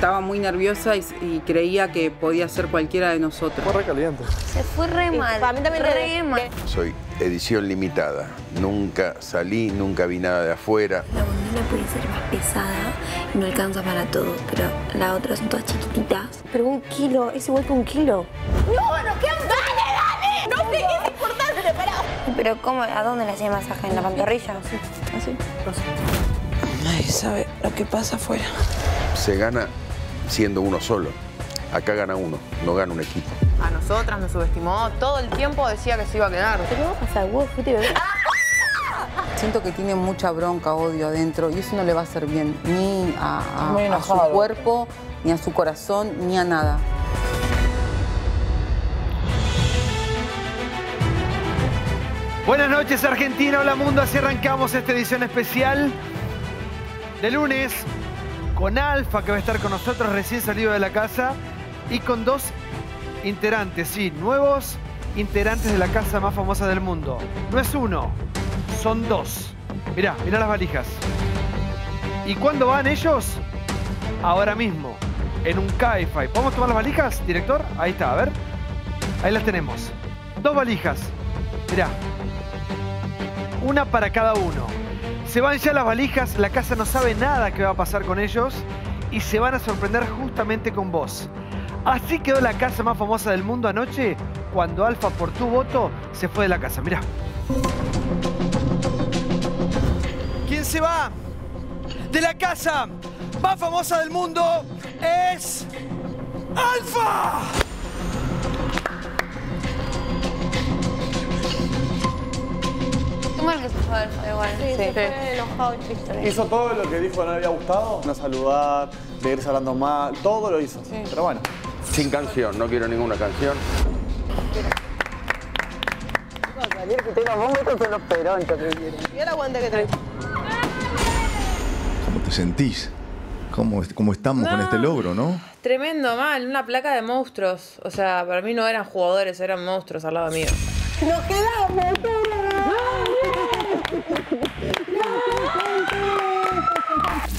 Estaba muy nerviosa y, y creía que podía ser cualquiera de nosotros. Fue recaliente. Se fue re mal. Para mí también re re- mal. Soy edición limitada. Nunca salí, nunca vi nada de afuera. La bondina puede ser más pesada y no alcanza para todo, pero las otras son todas chiquititas. Pero un kilo, es igual que un kilo. ¡No, nos quedamos! ¡Dale, dale! No sé qué es importante, pará. Pero ¿cómo? ¿A dónde le hacía masaje? ¿En la pantorrilla? Así. Nadie sabe lo que pasa afuera. Se gana siendo uno solo. Acá gana uno, no gana un equipo. A nosotras nos subestimó. Todo el tiempo decía que se iba a quedar. ¿Pero qué va a pasar? Vos fuiste bebé. Siento que tiene mucha bronca, odio adentro y eso no le va a hacer bien ni a, a- su cuerpo, ni a su corazón, ni a nada. Buenas noches Argentina, hola mundo, así arrancamos esta edición especial de lunes con Alfa que va a estar con nosotros recién salido de la casa y con dos integrantes, sí, nuevos integrantes de la casa más famosa del mundo. No es uno, son dos. Mirá, mirá las valijas. ¿Y cuándo van ellos? Ahora mismo, en un Cabify. ¿Podemos tomar las valijas, director? Ahí está, a ver. Ahí las tenemos. Dos valijas. Mirá, una para cada uno. Se van ya las valijas, la casa no sabe nada que va a pasar con ellos y se van a sorprender justamente con vos. Así quedó la casa más famosa del mundo anoche cuando Alfa por tu voto se fue de la casa. Mirá. ¿Quién se va de la casa más famosa del mundo es Alfa? Mal que se fue Alfa igual. Sí, se fue enojado y triste. Hizo todo lo que dijo que no le había gustado. No saludar, de irse hablando mal, todo lo hizo. Pero bueno. Sin canción, no quiero ninguna canción. Y ahora aguanta que trae. ¿Cómo te sentís? ¿Cómo, cómo estamos con este logro, no? Tremendo, mal. Una placa de monstruos. O sea, para mí no eran jugadores, eran monstruos al lado mío. ¡Nos quedamos!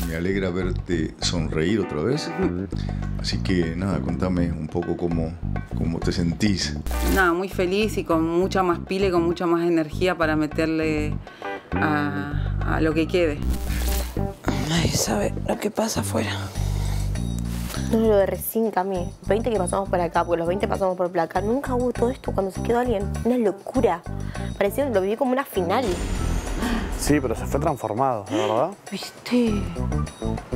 Me alegra verte sonreír otra vez. Así que nada, contame un poco cómo, cómo te sentís. Nada, muy feliz y con mucha más pila y con mucha más energía para meterle a, a lo que quede. Nadie sabe lo que pasa afuera. No, lo de recién, Cami. 20 que pasamos por acá, porque los 20 pasamos por placa. Nunca hubo todo esto cuando se quedó alguien. Una locura. Parecía que lo viví como una final. Sí, pero se fue transformado, ¿de verdad? ¿Viste?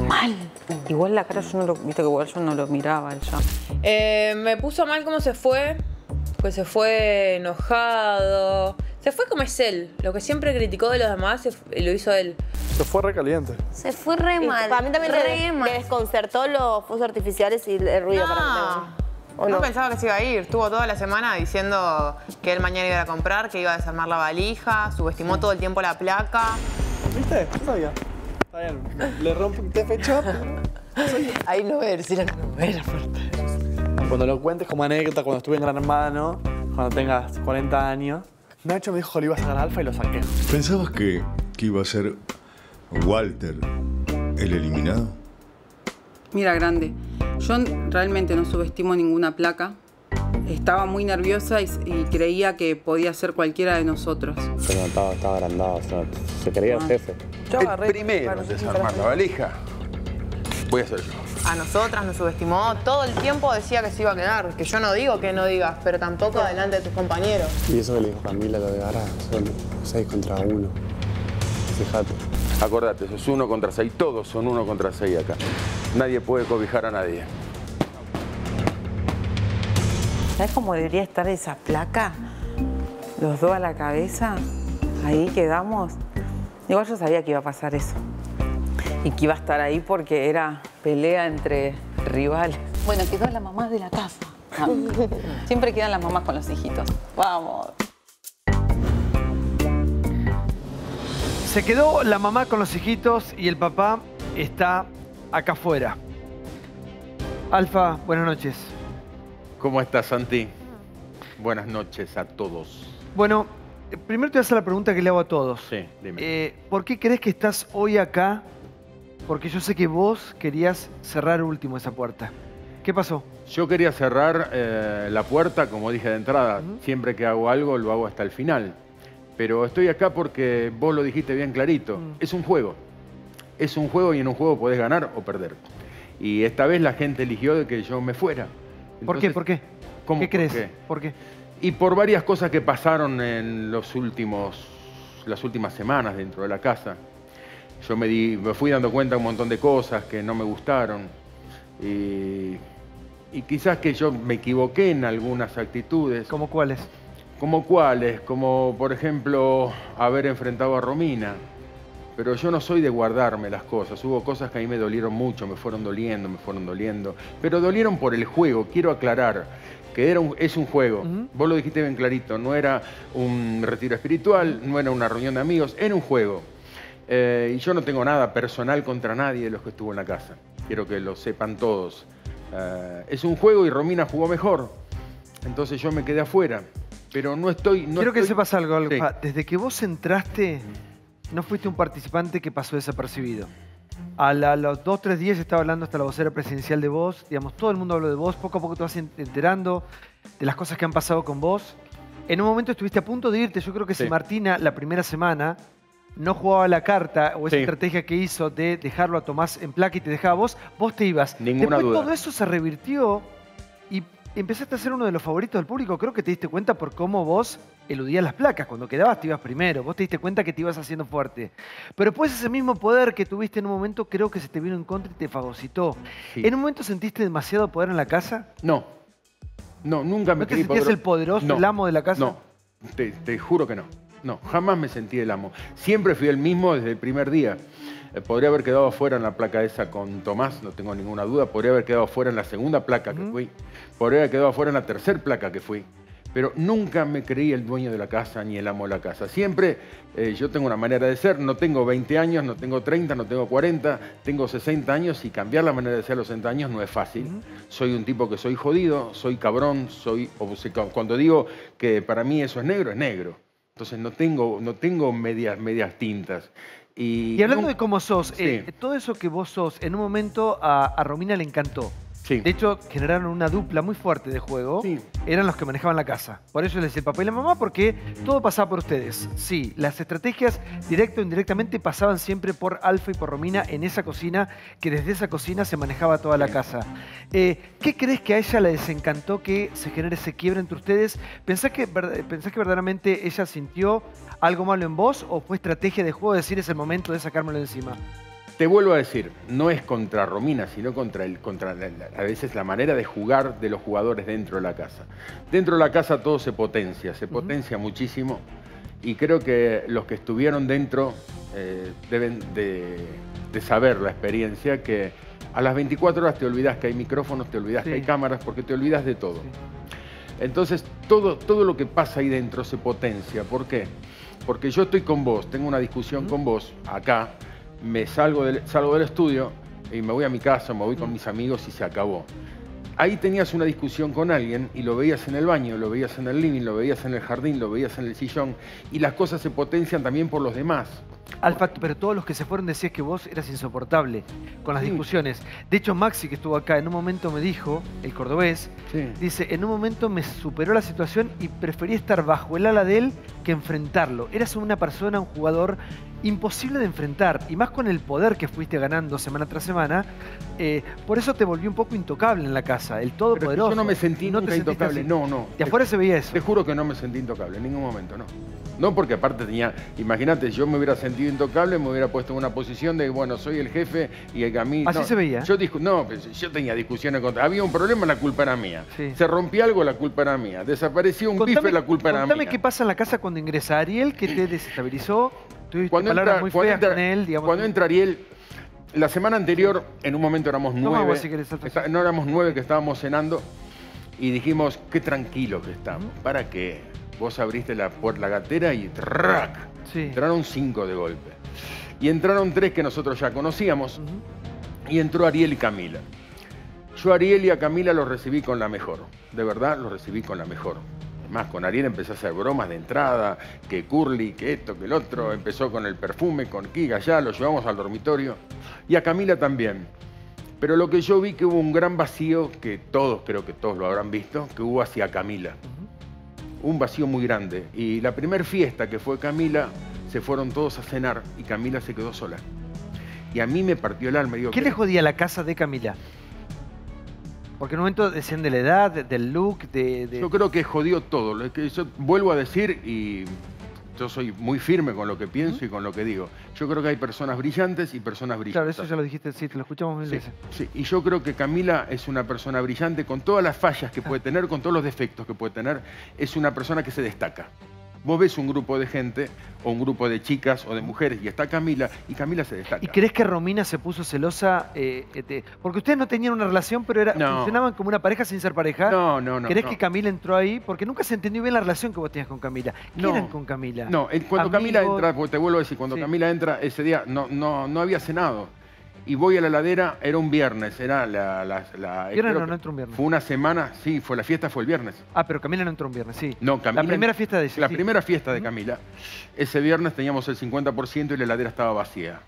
Mal. Igual la cara yo no lo, viste que igual yo no lo miraba ya. Eh, me puso mal cómo se fue. Pues se fue enojado. Se fue como es él. Lo que siempre criticó de los demás se lo hizo él. Se fue recaliente. Se fue re Y mal. Para mí también re le, mal. le desconcertó los fuegos artificiales y el ruido para mí también. ¿O no no? pensaba que se iba a ir. Estuvo toda la semana diciendo que él mañana iba a comprar, que iba a desarmar la valija, subestimó todo el tiempo la placa. ¿Viste? Yo sabía. Está bien. Le rompo un tefe chop. Ahí no ver, si la no ver, aparte. Cuando lo cuentes como anécdota, cuando estuve en Gran Hermano, cuando tengas 40 años, Nacho me dijo que le iba a sacar alfa y lo saqué. ¿Pensabas que, que iba a ser Walter el eliminado? Mira, grande. Yo realmente no subestimo ninguna placa. Estaba muy nerviosa y, y creía que podía ser cualquiera de nosotros. Se notaba, estaba agrandado, se, se creía el jefe. Yo El agarré. primero en desarmar la valija voy a ser yo. A nosotras nos subestimó. Todo el tiempo decía que se iba a quedar. Que yo no digo que no digas, pero tampoco delante de tus compañeros. Y eso que le dijo Camila, lo de ahora son 6 contra 1. Fíjate. Acordate, sos uno contra seis, todos son uno contra seis acá. Nadie puede cobijar a nadie. ¿Sabes cómo debería estar esa placa? Los dos a la cabeza. Ahí quedamos. Igual yo sabía que iba a pasar eso. Y que iba a estar ahí porque era pelea entre rivales. Bueno, quedó la mamá de la casa. Ah. Siempre quedan las mamás con los hijitos. Vamos. Se quedó la mamá con los hijitos y el papá está acá afuera. Alfa, buenas noches. ¿Cómo estás, Santi? Buenas noches a todos. Bueno, eh, primero te voy a hacer la pregunta que le hago a todos. Sí, dime. Eh, ¿Por qué crees que estás hoy acá porque yo sé que vos querías cerrar último esa puerta. ¿Qué pasó? Yo quería cerrar eh, la puerta, como dije de entrada. Siempre que hago algo, lo hago hasta el final. Pero estoy acá porque vos lo dijiste bien clarito. Es un juego. Es un juego y en un juego podés ganar o perder. Y esta vez la gente eligió de que yo me fuera. ¿Por qué? ¿Por qué? ¿Cómo? ¿Qué ¿Por crees? qué? ¿Por qué? Y por varias cosas que pasaron en los últimos, las últimas semanas dentro de la casa. Yo me, di- me fui dando cuenta de un montón de cosas que no me gustaron. Y, y quizás que yo me equivoqué en algunas actitudes. ¿Cómo cuáles? ¿Como cuáles? Como, por ejemplo, haber enfrentado a Romina. Pero yo no soy de guardarme las cosas. Hubo cosas que a mí me dolieron mucho, me fueron doliendo, me fueron doliendo. Pero dolieron por el juego. Quiero aclarar que era un- es un juego. Vos lo dijiste bien clarito. No era un retiro espiritual, no era una reunión de amigos, era un juego. Eh, y yo no tengo nada personal contra nadie de los que estuvo en la casa. Quiero que lo sepan todos. Eh, es un juego y Romina jugó mejor. Entonces yo me quedé afuera. Pero no estoy. No Quiero que estoy- sepas algo, Sí. Alfa. Desde que vos entraste, no fuiste un participante que pasó desapercibido. A, la- a los dos, tres días estaba hablando hasta la vocera presidencial de vos. Digamos, todo el mundo habló de vos. Poco a poco te vas en- enterando de las cosas que han pasado con vos. En un momento estuviste a punto de irte. Yo creo que si Sí. Martina, la primera semana, no jugaba la carta o esa Sí. estrategia que hizo de dejarlo a Tomás en placa y te dejaba a vos, vos te ibas. Ninguna Después duda. todo eso se revirtió empezaste a ser uno de los favoritos del público. Creo que te diste cuenta por cómo vos eludías las placas. Cuando quedabas te ibas primero. Vos te diste cuenta que te ibas haciendo fuerte. Pero después ese mismo poder que tuviste en un momento creo que se te vino en contra y te fagocitó. Sí. ¿En un momento sentiste demasiado poder en la casa? No. No, nunca me ¿No te sentías el poderoso, No. el amo de la casa? No, te, te juro que no. No, jamás me sentí el amo. Siempre fui el mismo desde el primer día. Eh, podría haber quedado afuera en la placa esa con Tomás, no tengo ninguna duda. Podría haber quedado afuera en la segunda placa que fui. Podría haber quedado afuera en la tercera placa que fui. Pero nunca me creí el dueño de la casa ni el amo de la casa. Siempre eh, yo tengo una manera de ser. No tengo 20 años, no tengo 30, no tengo 40, tengo 60 años y cambiar la manera de ser a los 60 años no es fácil. Soy un tipo que soy jodido, soy cabrón, soy obcecado. Cuando digo que para mí eso es negro, es negro. Entonces no tengo, no tengo medias, medias tintas. Y, Y hablando de cómo sos, Sí. eh, todo eso que vos sos, en un momento a, a Romina le encantó. Sí. De hecho, generaron una dupla muy fuerte de juego. Sí. Eran los que manejaban la casa. Por eso les decía el papá y la mamá, porque todo pasaba por ustedes. Sí, las estrategias, directo o indirectamente, pasaban siempre por Alfa y por Romina en esa cocina, que desde esa cocina se manejaba toda la casa. Eh, ¿Qué crees que a ella le desencantó que se genere ese quiebre entre ustedes? ¿Pensás que, pensás que verdaderamente ella sintió algo malo en vos o fue estrategia de juego decir es el momento de sacármelo de encima? Te vuelvo a decir, no es contra Romina, sino contra, el, contra la- a veces la manera de jugar de los jugadores dentro de la casa. Dentro de la casa todo se potencia, se potencia muchísimo y creo que los que estuvieron dentro eh, deben de, de saber la experiencia que a las 24 horas te olvidas que hay micrófonos, te olvidas Sí. que hay cámaras, porque te olvidas de todo. Entonces, todo, todo lo que pasa ahí dentro se potencia. ¿Por qué? Porque yo estoy con vos, tengo una discusión con vos acá, me salgo del, salgo del estudio y me voy a mi casa, me voy con mis amigos y se acabó. Ahí tenías una discusión con alguien y lo veías en el baño, lo veías en el living, lo veías en el jardín, lo veías en el sillón y las cosas se potencian también por los demás. Alfa, pero todos los que se fueron decías que vos eras insoportable con las Sí. discusiones. De hecho, Maxi, que estuvo acá, en un momento me dijo, el cordobés, Sí. dice, en un momento me superó la situación y preferí estar bajo el ala de él que enfrentarlo. Eras una persona, un jugador imposible de enfrentar, y más con el poder que fuiste ganando semana tras semana, eh, por eso te volvió un poco intocable en la casa, el todopoderoso. yo no me sentí No nunca intocable, así. no, no. De afuera se veía eso. Te juro que no me sentí intocable, en ningún momento, no. No, porque aparte tenía, imagínate, yo me hubiera sentido intocable, me hubiera puesto en una posición de, bueno, soy el jefe y el a mí... Así no. se veía. Yo no, pues, yo tenía discusiones contra... Había un problema, la culpa era mía. Sí. Se rompió algo, la culpa era mía. Desapareció un bife, la culpa era contame mía. qué pasa en la casa cuando ingresa Ariel, que te desestabilizó. Tuviste Cuando palabras entra, muy cuando feas entra- con él, digamos. cuando entra Ariel, la semana anterior, en un momento éramos nueve. agua si querés, Alfa. Está- no éramos nueve que estábamos cenando y dijimos, qué tranquilo que estamos. ¿Para qué? Vos abriste la puerta, la gatera y ¡trac! Sí. Entraron cinco de golpe. Y entraron tres que nosotros ya conocíamos. Y entró Ariel y Camila. Yo a Ariel y a Camila los recibí con la mejor. De verdad, los recibí con la mejor. Más, con Ariel empecé a hacer bromas de entrada, que Curly, que esto, que el otro. Empezó con el perfume, con Kiga, ya lo llevamos al dormitorio. Y a Camila también. Pero lo que yo vi que hubo un gran vacío, que todos, creo que todos lo habrán visto, que hubo hacia Camila. Un vacío muy grande. Y la primera fiesta que fue Camila, se fueron todos a cenar y Camila se quedó sola. Y a mí me partió el alma. Digo, ¿Qué le jodía la casa de Camila? Porque en un momento decían de la edad, de- del look, de... de- Yo creo que jodió todo. Lo que yo vuelvo a decir y yo soy muy firme con lo que pienso y con lo que digo. Yo creo que hay personas brillantes y personas Claro, brillantes. eso ya lo dijiste, sí, te lo escuchamos mil Sí, veces. sí. Y yo creo que Camila es una persona brillante con todas las fallas que puede tener, con todos los defectos que puede tener. Es una persona que se destaca. Vos ves un grupo de gente o un grupo de chicas o de mujeres y está Camila y Camila se destaca. ¿Y crees que Romina se puso celosa? eh, de- porque ustedes no tenían una relación, pero era, No. funcionaban como una pareja sin ser pareja. No, no, no. ¿Crees no. que Camila entró ahí? Porque nunca se entendió bien la relación que vos tenías con Camila. ¿Qué No. eran con Camila? No, cuando Camila entra, porque te vuelvo a decir, cuando Sí. Camila entra ese día no, no, no había cenado. Y voy a la ladera, era un viernes, era la... la, la- Viernes no, no entró un viernes. Fue una semana, sí, fue la fiesta, fue el viernes. Ah, pero Camila no entró un viernes, sí. No, Camila, La primera fiesta de. La sí. primera fiesta de Camila. Ese viernes teníamos el 50% y la heladera estaba vacía.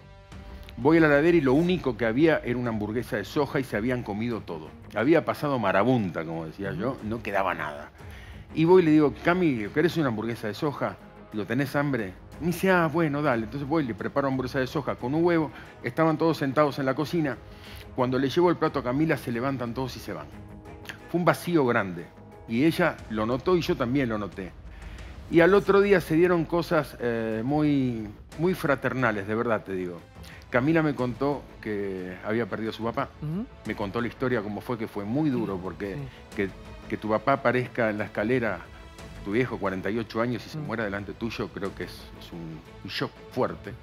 Voy a la heladera y lo único que había era una hamburguesa de soja y se habían comido todo. Había pasado marabunta, como decía yo, no quedaba nada. Y voy y le digo, Cami, ¿querés una hamburguesa de soja? Digo, ¿tenés hambre? Me dice, ah, bueno, dale. Entonces voy y le preparo hamburguesa de soja con un huevo. Estaban todos sentados en la cocina. Cuando le llevo el plato a Camila, se levantan todos y se van. Fue un vacío grande. Y ella lo notó y yo también lo noté. Y al otro día se dieron cosas eh, muy, muy fraternales, de verdad te digo. Camila me contó que había perdido a su papá. Me contó la historia como fue, que fue muy duro, porque Sí. que, que tu papá aparezca en la escalera, tu viejo, 48 años, y se Mm. muera delante tuyo, creo que es, es un, un shock fuerte.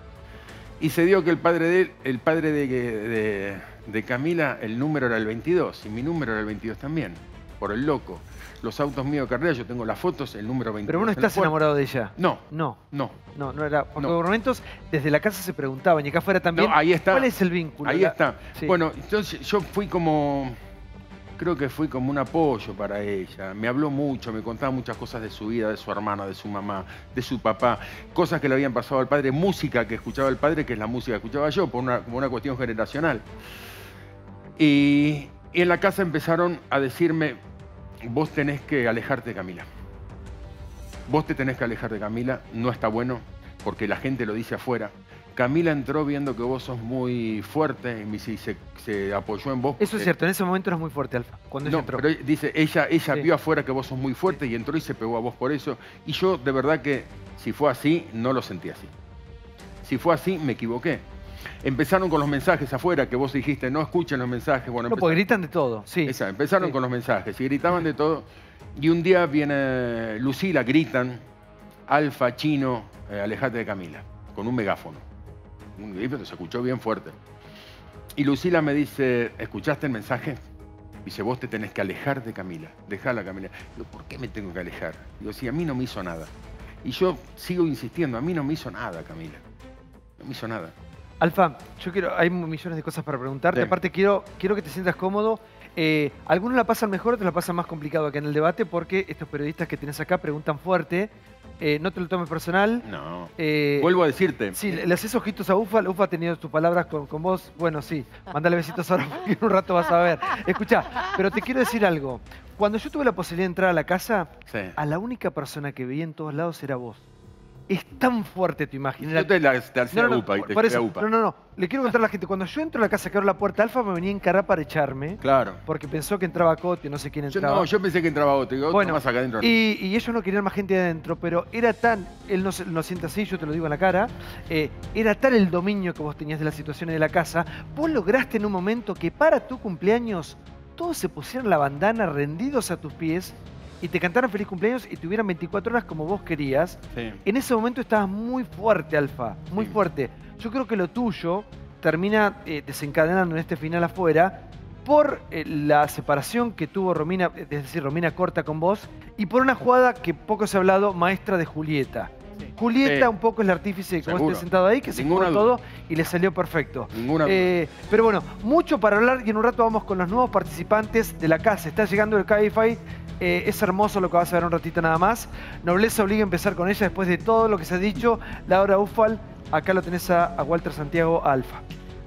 Y se dio que el padre de él, el padre de, de- de Camila, el número era el 22, y mi número era el 22 también, por el loco. Los autos míos de carrera, yo tengo las fotos, el número 22. Pero vos no estás enamorado de ella. No, No, no. no, no era. Porque No. por momentos desde la casa se preguntaban y acá afuera también. No, ahí está. ¿Cuál es el vínculo? Ahí está. Sí. Bueno, entonces yo fui como, creo que fui como un apoyo para ella. Me habló mucho, me contaba muchas cosas de su vida, de su hermana, de su mamá, de su papá, cosas que le habían pasado al padre, música que escuchaba el padre, que es la música que escuchaba yo, por una, cuestión generacional. Y, y en la casa empezaron a decirme, vos tenés que alejarte de Camila. Vos te tenés que alejar de Camila, no está bueno, porque la gente lo dice afuera. Camila entró viendo que vos sos muy fuerte y se, se apoyó en vos. Eso es porque- cierto, en ese momento eras muy fuerte, Alfa. Cuando ella entró. pero dice, ella, ella Sí. vio afuera que vos sos muy fuerte y entró y se pegó a vos por eso. Y yo, de verdad que, si fue así, no lo sentí así. Si fue así, me equivoqué. Empezaron con los mensajes afuera, que vos dijiste, no escuchen los mensajes. Bueno, No, porque gritan de todo, sí. Esa, empezaron Sí. con los mensajes y gritaban de todo. Y un día viene Lucila, gritan, Alfa, Chino, eh, alejate de Camila, con un megáfono. Un grito que se escuchó bien fuerte. Y Lucila me dice, ¿escuchaste el mensaje? Dice, vos te tenés que alejar de Camila, dejala Camila. Digo, ¿por qué me tengo que alejar? Digo, si a mí no me hizo nada. Y yo sigo insistiendo, a mí no me hizo nada, Camila. No me hizo nada. Alfa, yo quiero, hay millones de cosas para preguntarte. Sí. Aparte, quiero, quiero que te sientas cómodo. Eh, algunos la pasan mejor, otros la pasan más complicado acá en el debate porque estos periodistas que tenés acá preguntan fuerte. Eh, no te lo tomes personal. No. Eh, Vuelvo a decirte. Sí, le le haces ojitos a Ufa. Ufa ha tenido tus palabras con, con vos. Bueno, sí. Mándale besitos ahora porque en un rato vas a ver. Escucha, pero te quiero decir algo. Cuando yo tuve la posibilidad de entrar a la casa, Sí. a la única persona que veía en todos lados era vos. Es tan fuerte tu imagen. Yo te la te No, no, upa y te por eso, upa. no, no, no. Le quiero contar a la gente. Cuando yo entro a la casa que abro la puerta, Alfa me venía a encarar para echarme. Claro. Porque pensó que entraba Cote, no sé quién Yo, entraba. no, yo pensé que entraba. Digo, Bueno, más acá adentro. Y, y ellos no querían más gente adentro, pero era tan, él no, se- no siente así, yo te lo digo en la cara, eh, era tal el dominio que vos tenías de las situaciones de la casa, vos lograste en un momento que para tu cumpleaños todos se pusieran la bandana rendidos a tus pies y te cantaran feliz cumpleaños y tuvieran 24 horas como vos querías. Sí. En ese momento estabas muy fuerte, Alfa, muy Sí. fuerte. Yo creo que lo tuyo termina eh, desencadenando en este final afuera por eh, la separación que tuvo Romina, es decir, Romina corta con vos, y por una jugada que poco se ha hablado, maestra de Julieta. Julieta Sí. un poco es la artífice que vos estés sentado ahí, que se jugó todo y le salió perfecto. Ninguna. Eh, pero bueno, mucho para hablar y en un rato vamos con los nuevos participantes de la casa. Está llegando el Cabify Eh, es hermoso lo que vas a ver un ratito nada más. Nobleza obliga a empezar con ella después de todo lo que se ha dicho. Laura Ufal, acá lo tenés a, a Walter Santiago Alfa.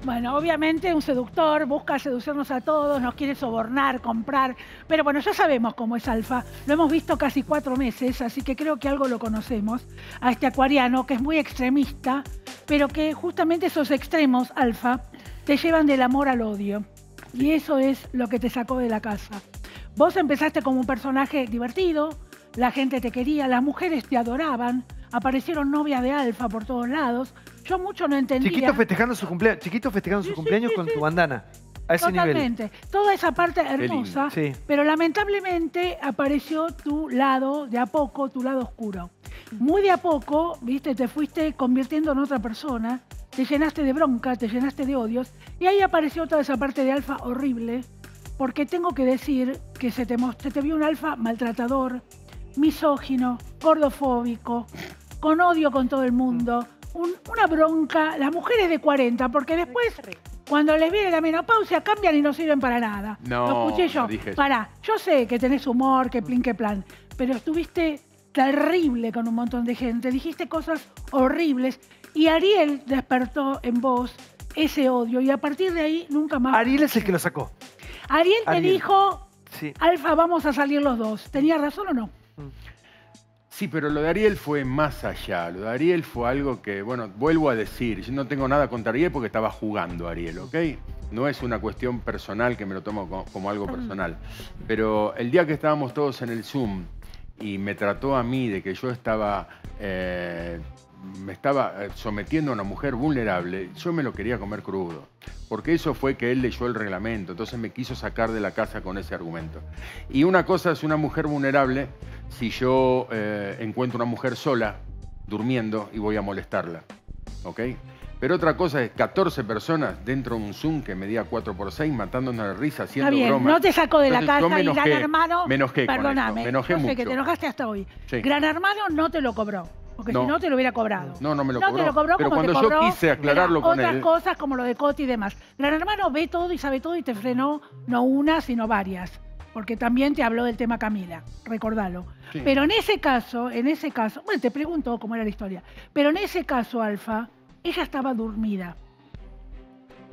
Bueno, obviamente un seductor busca seducirnos a todos, nos quiere sobornar, comprar, pero bueno, ya sabemos cómo es Alfa, lo hemos visto casi cuatro meses, así que creo que algo lo conocemos, a este acuariano que es muy extremista, pero que justamente esos extremos, Alfa, te llevan del amor al odio. Y eso es lo que te sacó de la casa. Vos empezaste como un personaje divertido, la gente te quería, las mujeres te adoraban, aparecieron novias de Alfa por todos lados. Yo mucho no entendía. Chiquito festejando su cumpleaños, chiquito festejando su cumpleaños con tu bandana. A ese nivel. Totalmente. Toda esa parte hermosa, Sí. pero lamentablemente apareció tu lado, de a poco, tu lado oscuro. Muy de a poco, viste, te fuiste convirtiendo en otra persona, te llenaste de bronca, te llenaste de odios, y ahí apareció toda esa parte de alfa horrible, porque tengo que decir que se te, se te vio un alfa maltratador, misógino, gordofóbico, con odio con todo el mundo, un- una bronca, las mujeres de 40, porque después, cuando les viene la menopausia, cambian y no sirven para nada. No, Lo escuché yo. no dije. Pará, yo sé que tenés humor, que plin, que plan, pero estuviste terrible con un montón de gente, dijiste cosas horribles y Ariel despertó en vos ese odio y a partir de ahí nunca más. Ariel es el que lo sacó. Ariel te Ariel. dijo, Sí. Alfa, vamos a salir los dos. ¿Tenía razón o no? Sí, pero lo de Ariel fue más allá. Lo de Ariel fue algo que, bueno, vuelvo a decir, yo no tengo nada contra Ariel porque estaba jugando Ariel, ¿ok? No es una cuestión personal que me lo tomo co- como, algo personal. Pero el día que estábamos todos en el Zoom y me trató a mí de que yo estaba, eh, me estaba eh, sometiendo a una mujer vulnerable, yo me lo quería comer crudo. Porque eso fue que él leyó el reglamento, entonces me quiso sacar de la casa con ese argumento. Y una cosa es una mujer vulnerable si yo eh, encuentro una mujer sola, durmiendo, y voy a molestarla. ¿Ok? Pero otra cosa es 14 personas dentro de un Zoom que medía 4x6 matándonos de risa, haciendo Está bien, bromas. no te sacó de la Entonces, casa y Gran Hermano. Me enojé con perdóname, eso, me enojé yo sé mucho. que te enojaste hasta hoy. Sí. Gran Hermano no te lo cobró. Porque No. si no te lo hubiera cobrado. No, no me lo no cobró. te lo cobró pero como cuando te yo cobró quise aclararlo con otras él, cosas como lo de Coti y demás. Gran Hermano ve todo y sabe todo y te frenó no una, sino varias. Porque también te habló del tema Camila, recordalo. Sí. Pero en ese caso, en ese caso, bueno, te pregunto cómo era la historia, pero en ese caso, Alfa, ella estaba dormida.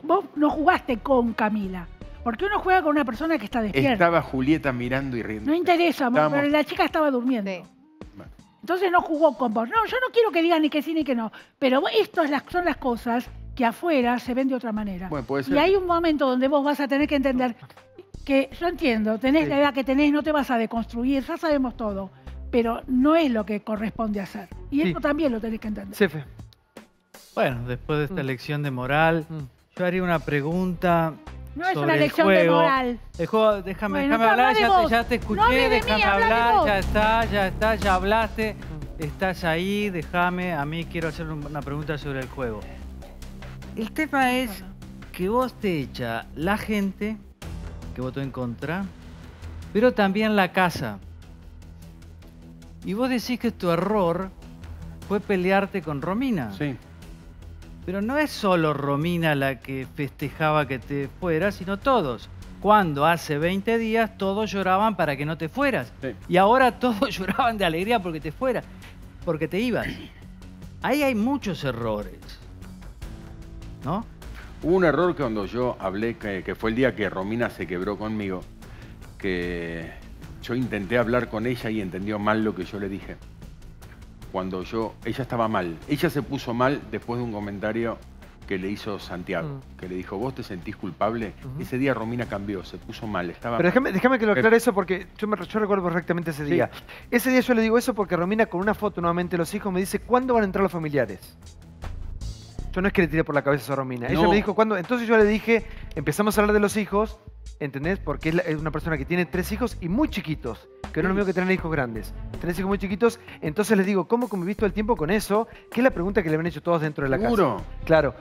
Vos no jugaste con Camila, porque uno juega con una persona que está despierta. estaba Julieta mirando y riendo. No interesa, amor, pero la chica estaba durmiendo. Entonces no jugó con vos. No, yo no quiero que digas ni que sí ni que no. Pero esto es las, son las cosas que afuera se ven de otra manera. Bueno, puede ser. Y hay un momento donde vos vas a tener que entender que, yo entiendo, tenés la edad que tenés, no te vas a deconstruir, ya sabemos todo. Pero no es lo que corresponde hacer. Y Sí. eso también lo tenés que entender. Cefe. Bueno, después de esta Mm. lección de moral, yo haría una pregunta. No es una lección de moral. El juego, déjame, Bueno, déjame habla hablar, ya, te, ya te escuché, No de déjame hablar, ya está, ya está, ya hablaste, estás ahí, déjame, a mí quiero hacer un- una pregunta sobre el juego. El tema es que vos te echa la gente que votó en contra, pero también la casa. Y vos decís que tu error fue pelearte con Romina. Sí. Pero no es solo Romina la que festejaba que te fueras, sino todos. Cuando hace 20 días todos lloraban para que no te fueras. Y ahora todos lloraban de alegría porque te fueras, porque te ibas. Ahí hay muchos errores. ¿No? Hubo un error que cuando yo hablé, que, que fue el día que Romina se quebró conmigo, que yo intenté hablar con ella y entendió mal lo que yo le dije. Cuando yo, ella estaba mal. Ella se puso mal después de un comentario que le hizo Santiago, que le dijo, vos te sentís culpable. Ese día Romina cambió, se puso mal, estaba Pero déjame, déjame que lo Eh, aclare eso porque yo, me, yo recuerdo perfectamente ese Sí. día. Ese día yo le digo eso porque Romina con una foto nuevamente de los hijos me dice, ¿cuándo van a entrar los familiares? Yo no es que le tiré por la cabeza a Romina. Ella me dijo, ¿cuándo? Entonces yo le dije, empezamos a hablar de los hijos, ¿entendés? Porque es, la- es una persona que tiene tres hijos y muy chiquitos, que no es lo mismo que tener hijos grandes. Tenés hijos muy chiquitos, entonces les digo, ¿cómo convivís todo el tiempo con eso? Que es la pregunta que le habían hecho todos dentro de la ¿Seguro? casa. Claro.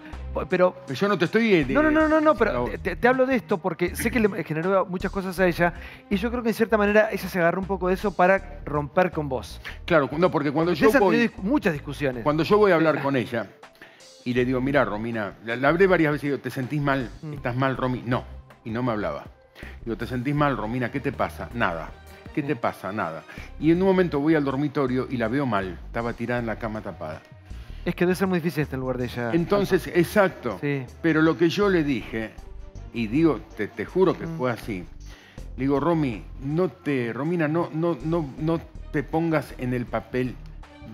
Pero Yo no te estoy... eh, no, no, no, no, no, pero te- te, te hablo de esto porque sé que le generó muchas cosas a ella y yo creo que en cierta manera ella se agarró un poco de eso para romper con vos. Claro, no, porque cuando yo han voy... tenido dis- muchas discusiones. Cuando yo voy a hablar con ella y le digo, mira, Romina, la, la hablé varias veces y digo, ¿te sentís mal? Mm. ¿Estás mal, Romi? No. Y no me hablaba. Digo, ¿te sentís mal, Romina? ¿Qué te pasa? Nada. ¿Qué te pasa? Nada. Y en un momento voy al dormitorio y la veo mal. Estaba tirada en la cama tapada. Es que debe ser muy difícil este lugar de ella. Entonces, exacto. Sí. Pero lo que yo le dije, y digo, te, te juro que Mm. fue así. Le digo, Romy, no te, Romina, no, no, no, no te pongas en el papel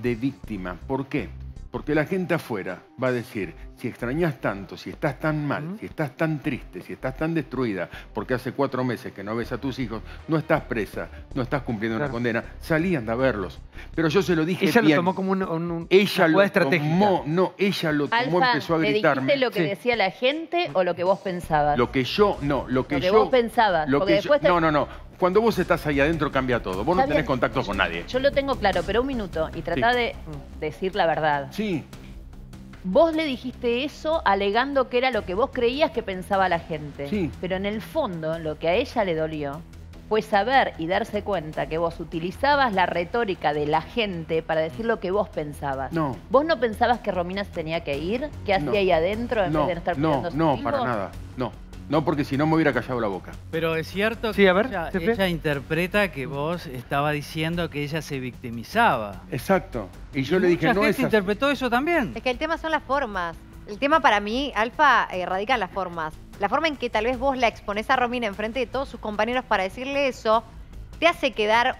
de víctima. ¿Por qué? Porque la gente afuera va a decir, si extrañas tanto, si estás tan mal, si estás tan triste, si estás tan destruida, porque hace cuatro meses que no ves a tus hijos, no estás presa, no estás cumpliendo una Claro. condena, salí anda a verlos. Pero yo se lo dije Ella lo bien. tomó como un, un- un- Ella una lo tomó, no, ella lo tomó, Alfa, empezó a ¿le gritarme. dijiste lo que Sí. decía la gente o lo que vos pensabas? Lo que yo, no, lo que, Lo que yo. vos pensabas, Lo porque que yo- te- No, no, no. Cuando vos estás ahí adentro cambia todo. Vos no tenés bien. contacto con nadie. Yo lo tengo claro, pero un minuto y tratá Sí. de decir la verdad. Sí. Vos le dijiste eso alegando que era lo que vos creías que pensaba la gente. Sí. Pero en el fondo, lo que a ella le dolió fue saber y darse cuenta que vos utilizabas la retórica de la gente para decir lo que vos pensabas. No. ¿Vos no pensabas que Romina se tenía que ir? ¿Qué hacía No. ahí adentro en No, vez de estar no, cuidando no, hijos? para nada. No. No, porque si no me hubiera callado la boca. Pero es cierto Sí, que a ver, ella, interpreta que vos estaba diciendo que ella se victimizaba. Exacto. Y yo le dije, no es así. interpretó eso también. Es que el tema son las formas. El tema para mí, Alfa, eh, radica en las formas. La forma en que tal vez vos la exponés a Romina enfrente de todos sus compañeros para decirle eso, te hace quedar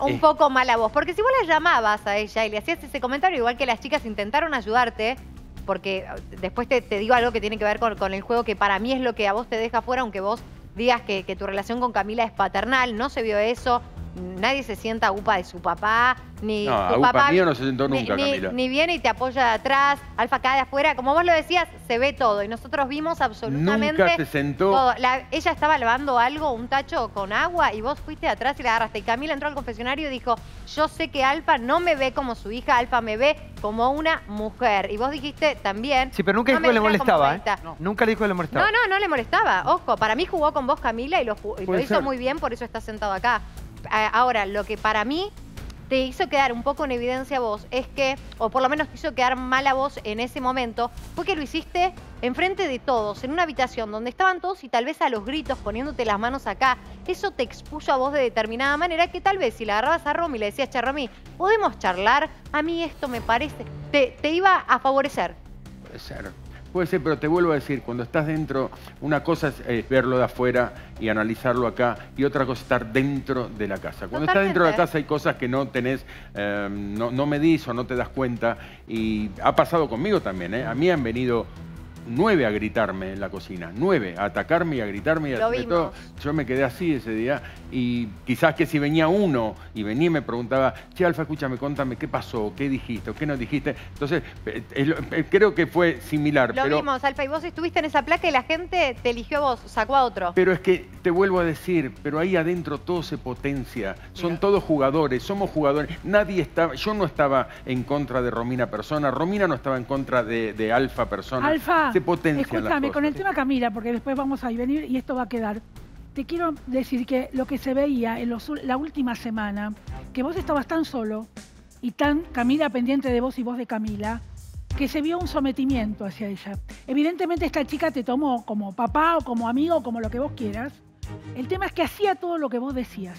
un Eh. poco mal a vos. Porque si vos la llamabas a ella y le hacías ese comentario, igual que las chicas intentaron ayudarte, porque eh, después te, te digo algo que tiene que ver con, con el juego, que para mí es lo que a vos te deja fuera, aunque vos digas que, que tu relación con Camila es paternal, no se vio eso, nadie se sienta upa de su papá, ni No, tu papá mío no se sentó ni- nunca, ni, Camila. ni viene y te apoya de atrás, Alfa cae de afuera, como vos lo decías, se ve todo y nosotros vimos absolutamente Nunca se sentó. todo. La- ella estaba lavando algo, un tacho con agua y vos fuiste de atrás y la agarraste. Y Camila entró al confesionario y dijo, yo sé que Alfa no me ve como su hija, Alfa me ve como una mujer. Y vos dijiste también... Sí, pero nunca "No dijo que le molestaba, ¿eh? esta". Nunca le dijo que le molestaba. No, no, no le molestaba. Ojo, para mí jugó con vos Camila y lo, y lo hizo ser. muy bien, por eso está sentado acá. Ahora, lo que para mí te hizo quedar un poco en evidencia vos es que, o por lo menos te hizo quedar mal a vos en ese momento, fue que lo hiciste enfrente de todos, en una habitación donde estaban todos y tal vez a los gritos poniéndote las manos acá. Eso te expuso a vos de determinada manera que tal vez si la agarrabas a Romy y le decías, che, ¿podemos charlar? A mí esto me parece... Te, te iba a favorecer. Puede ser. Puede ser, pero te vuelvo a decir, cuando estás dentro, una cosa es eh, verlo de afuera y analizarlo acá, y otra cosa es estar dentro de la casa. Cuando estás dentro de la casa hay cosas que no tenés, eh, no, no medís o no te das cuenta, y ha pasado conmigo también, ¿eh? A mí han venido nueve a gritarme en la cocina, nueve, a atacarme y a gritarme y Lo vimos. todo. Yo me quedé así ese día y quizás que si venía uno y venía y me preguntaba, che, Alfa, escúchame, contame, ¿qué pasó? ¿Qué dijiste? ¿O qué no dijiste? Entonces, eh, eh, creo que fue similar, Lo pero... vimos, Alfa, y vos estuviste en esa placa y la gente te eligió a vos, sacó a otro. Pero es que te vuelvo a decir, pero ahí adentro todo se potencia. Son todos jugadores, somos jugadores. Nadie estaba, yo no estaba en contra de Romina Persona, Romina no estaba en contra de, de Alfa Persona. Alfa, se las escúchame, con el tema Camila, porque después vamos a venir y esto va a quedar. Te quiero decir que lo que se veía en los la última semana, que vos estabas tan solo y tan Camila pendiente de vos y vos de Camila, que se vio un sometimiento hacia ella. Evidentemente esta chica te tomó como papá o como amigo o como lo que vos quieras. El tema es que hacía todo lo que vos decías.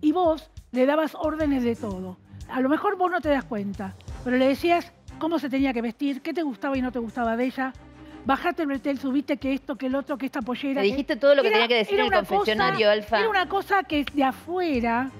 Y vos le dabas órdenes de todo. A lo mejor vos no te das cuenta, pero le decías cómo se tenía que vestir, qué te gustaba y no te gustaba de ella. Bajaste el bretel, subiste que esto, que el otro, que esta pollera. Le que- dijiste todo lo que Era- tenía que decir era en el una cosa- confesionario, Alfa. Era una cosa que de afuera,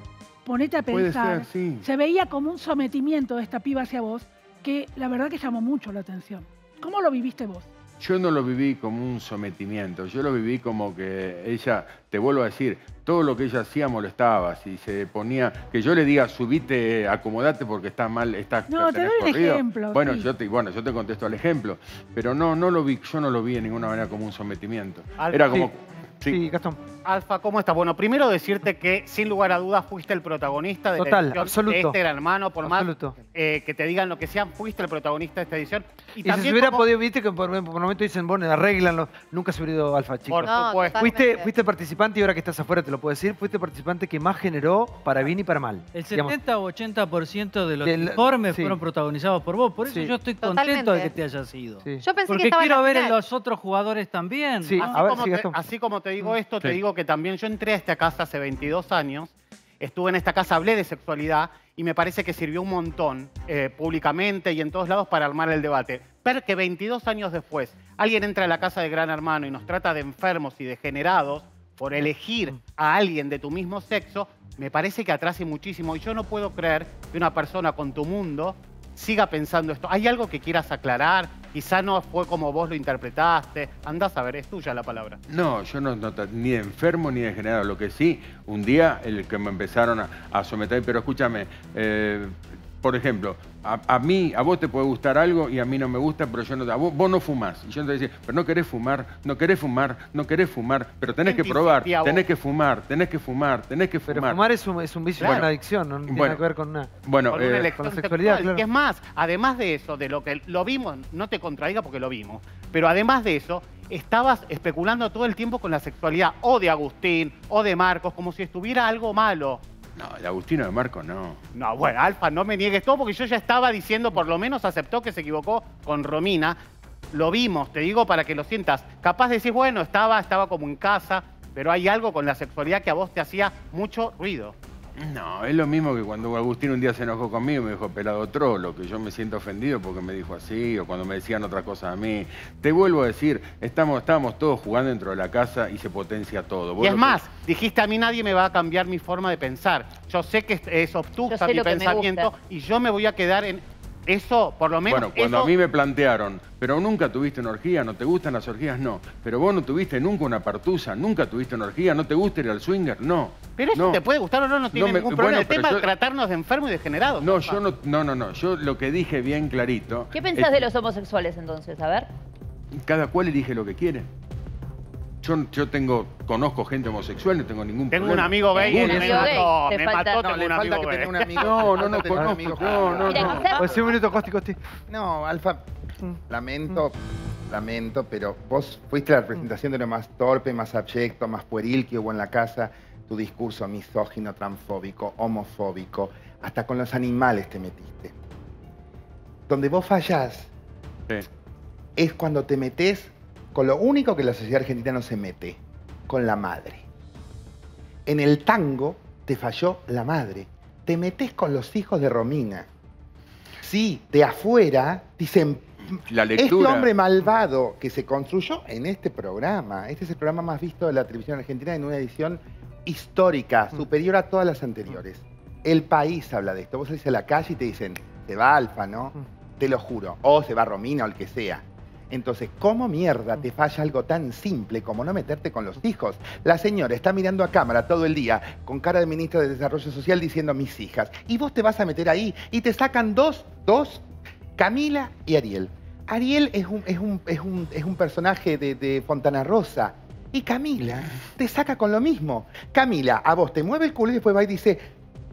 ponete a Puede pensar, ser, sí. se veía como un sometimiento de esta piba hacia vos, que la verdad que llamó mucho la atención. ¿Cómo lo viviste vos? Yo no lo viví como un sometimiento, yo lo viví como que ella, te vuelvo a decir, todo lo que ella hacía molestaba, si se ponía, que yo le diga, subite, acomodate porque está mal, está No, te doy un corrido". ejemplo, Bueno, sí. yo te, bueno, yo te contesto al ejemplo, pero no, no lo vi, yo no lo vi de ninguna manera como un sometimiento. Era como, Sí. Sí, Gastón. Alfa, ¿cómo estás? Bueno, primero decirte que sin lugar a dudas fuiste el protagonista de Total, la edición absoluto. de este gran hermano, por Absoluto. más eh, que te digan lo que sean, fuiste el protagonista de esta edición. Y, si se hubiera podido, viste que por, por un momento dicen, bueno, arréglanlo. Nunca se hubiera ido alfa, chicos. Por No, supuesto. Fuiste, fuiste participante y ahora que estás afuera te lo puedo decir, fuiste participante que más generó para bien y para mal. El Digamos, 70 o 80% de los Del- informes sí. fueron protagonizados por vos. Por eso Sí. yo estoy contento Totalmente. de que te hayas ido. Sí. Yo pensé Porque que quiero ver en final. los otros jugadores también. Sí, Así, a ver, como te, así como te digo esto, te digo que también yo entré a esta casa hace 22 años, estuve en esta casa, hablé de sexualidad y me parece que sirvió un montón eh, públicamente y en todos lados para armar el debate. Ver que 22 años después alguien entra a la casa de Gran Hermano y nos trata de enfermos y degenerados por elegir a alguien de tu mismo sexo, me parece que atrase muchísimo. Y yo no puedo creer que una persona con tu mundo siga pensando esto. ¿Hay algo que quieras aclarar? Quizá no fue como vos lo interpretaste. Andás a ver, es tuya la palabra. No, yo no, no ni enfermo ni de generado. Lo que sí, un día el que me empezaron a, a someter, pero escúchame, eh, por ejemplo, a, a mí, a vos te puede gustar algo y a mí no me gusta, pero yo no, a vos, vos no fumás. Y yo te decía, pero no querés fumar, no querés fumar, no querés fumar, pero tenés que ¿Quién probar, tenés que fumar, tenés que fumar, tenés que Pero fumar. fumar es un, es un vicio, es Bueno, una adicción, no tiene nada que ver con nada. Bueno, Con una eh, con la sexualidad, sexual. claro. Que es más, además de eso, de lo que lo vimos, no te contradiga porque lo vimos, pero además de eso, estabas especulando todo el tiempo con la sexualidad o de Agustín o de Marcos, como si estuviera algo malo. No, de Agustino de Marco no. No, bueno, Alfa, no me niegues todo porque yo ya estaba diciendo, por lo menos aceptó que se equivocó con Romina. Lo vimos, te digo para que lo sientas. Capaz decís, bueno, estaba, estaba como en casa, pero hay algo con la sexualidad que a vos te hacía mucho ruido. No, es lo mismo que cuando Agustín un día se enojó conmigo y me dijo pelado trolo, que yo me siento ofendido porque me dijo así, o cuando me decían otra cosa a mí. Te vuelvo a decir, estamos, estábamos todos jugando dentro de la casa y se potencia todo. Vos Y es que- más, dijiste a mí nadie me va a cambiar mi forma de pensar. Yo sé que es, obtusa mi pensamiento y yo me voy a quedar en eso, por lo menos. Bueno, cuando eso- a mí me plantearon, pero nunca tuviste una orgía, ¿no te gustan las orgías? No. Pero vos no tuviste nunca una partusa, nunca tuviste una orgía, ¿no te gusta ir al swinger? No. Pero eso No. te puede gustar o no, no tiene No me- ningún bueno, problema. el tema yo- es tratarnos de enfermos y degenerados. No, yo no, no, no, no. Yo lo que dije bien clarito. ¿Qué pensás es de los homosexuales entonces? A ver. Cada cual elige lo que quiere. Yo, yo tengo, conozco gente homosexual, no tengo ningún Tengo problema. un amigo gay me mató, te me falta- mató, No, tengo un falta amigo que gay. tenga un amigo. No, no, no conozco. amigo No, no, no. Pues un minuto, Costi, Costi. No, Alfa, lamento, lamento, pero vos fuiste la representación de lo más torpe, más abyecto, más pueril que hubo en la casa. Tu discurso misógino, transfóbico, homofóbico, hasta con los animales te metiste. Donde vos fallás Sí. es cuando te metes con lo único que la sociedad argentina no se mete, con la madre. En el tango te falló la madre. Te metes con los hijos de Romina. Sí, de afuera dicen, La este lectura. hombre malvado que se construyó en este programa, este es el programa más visto de la televisión argentina en una edición histórica, superior a todas las anteriores. El país habla de esto. Vos salís a la calle y te dicen, se va Alfa, ¿no? Te lo juro. O se va Romina o el que sea. Entonces, ¿cómo mierda te falla algo tan simple como no meterte con los hijos? La señora está mirando a cámara todo el día con cara de ministra de Desarrollo Social diciendo mis hijas. Y vos te vas a meter ahí y te sacan dos, dos, Camila y Ariel. Ariel es un, es un, es un, es un personaje de, de Fontana Rosa. Y Camila te saca con lo mismo. Camila, a vos te mueve el culo y después va y dice,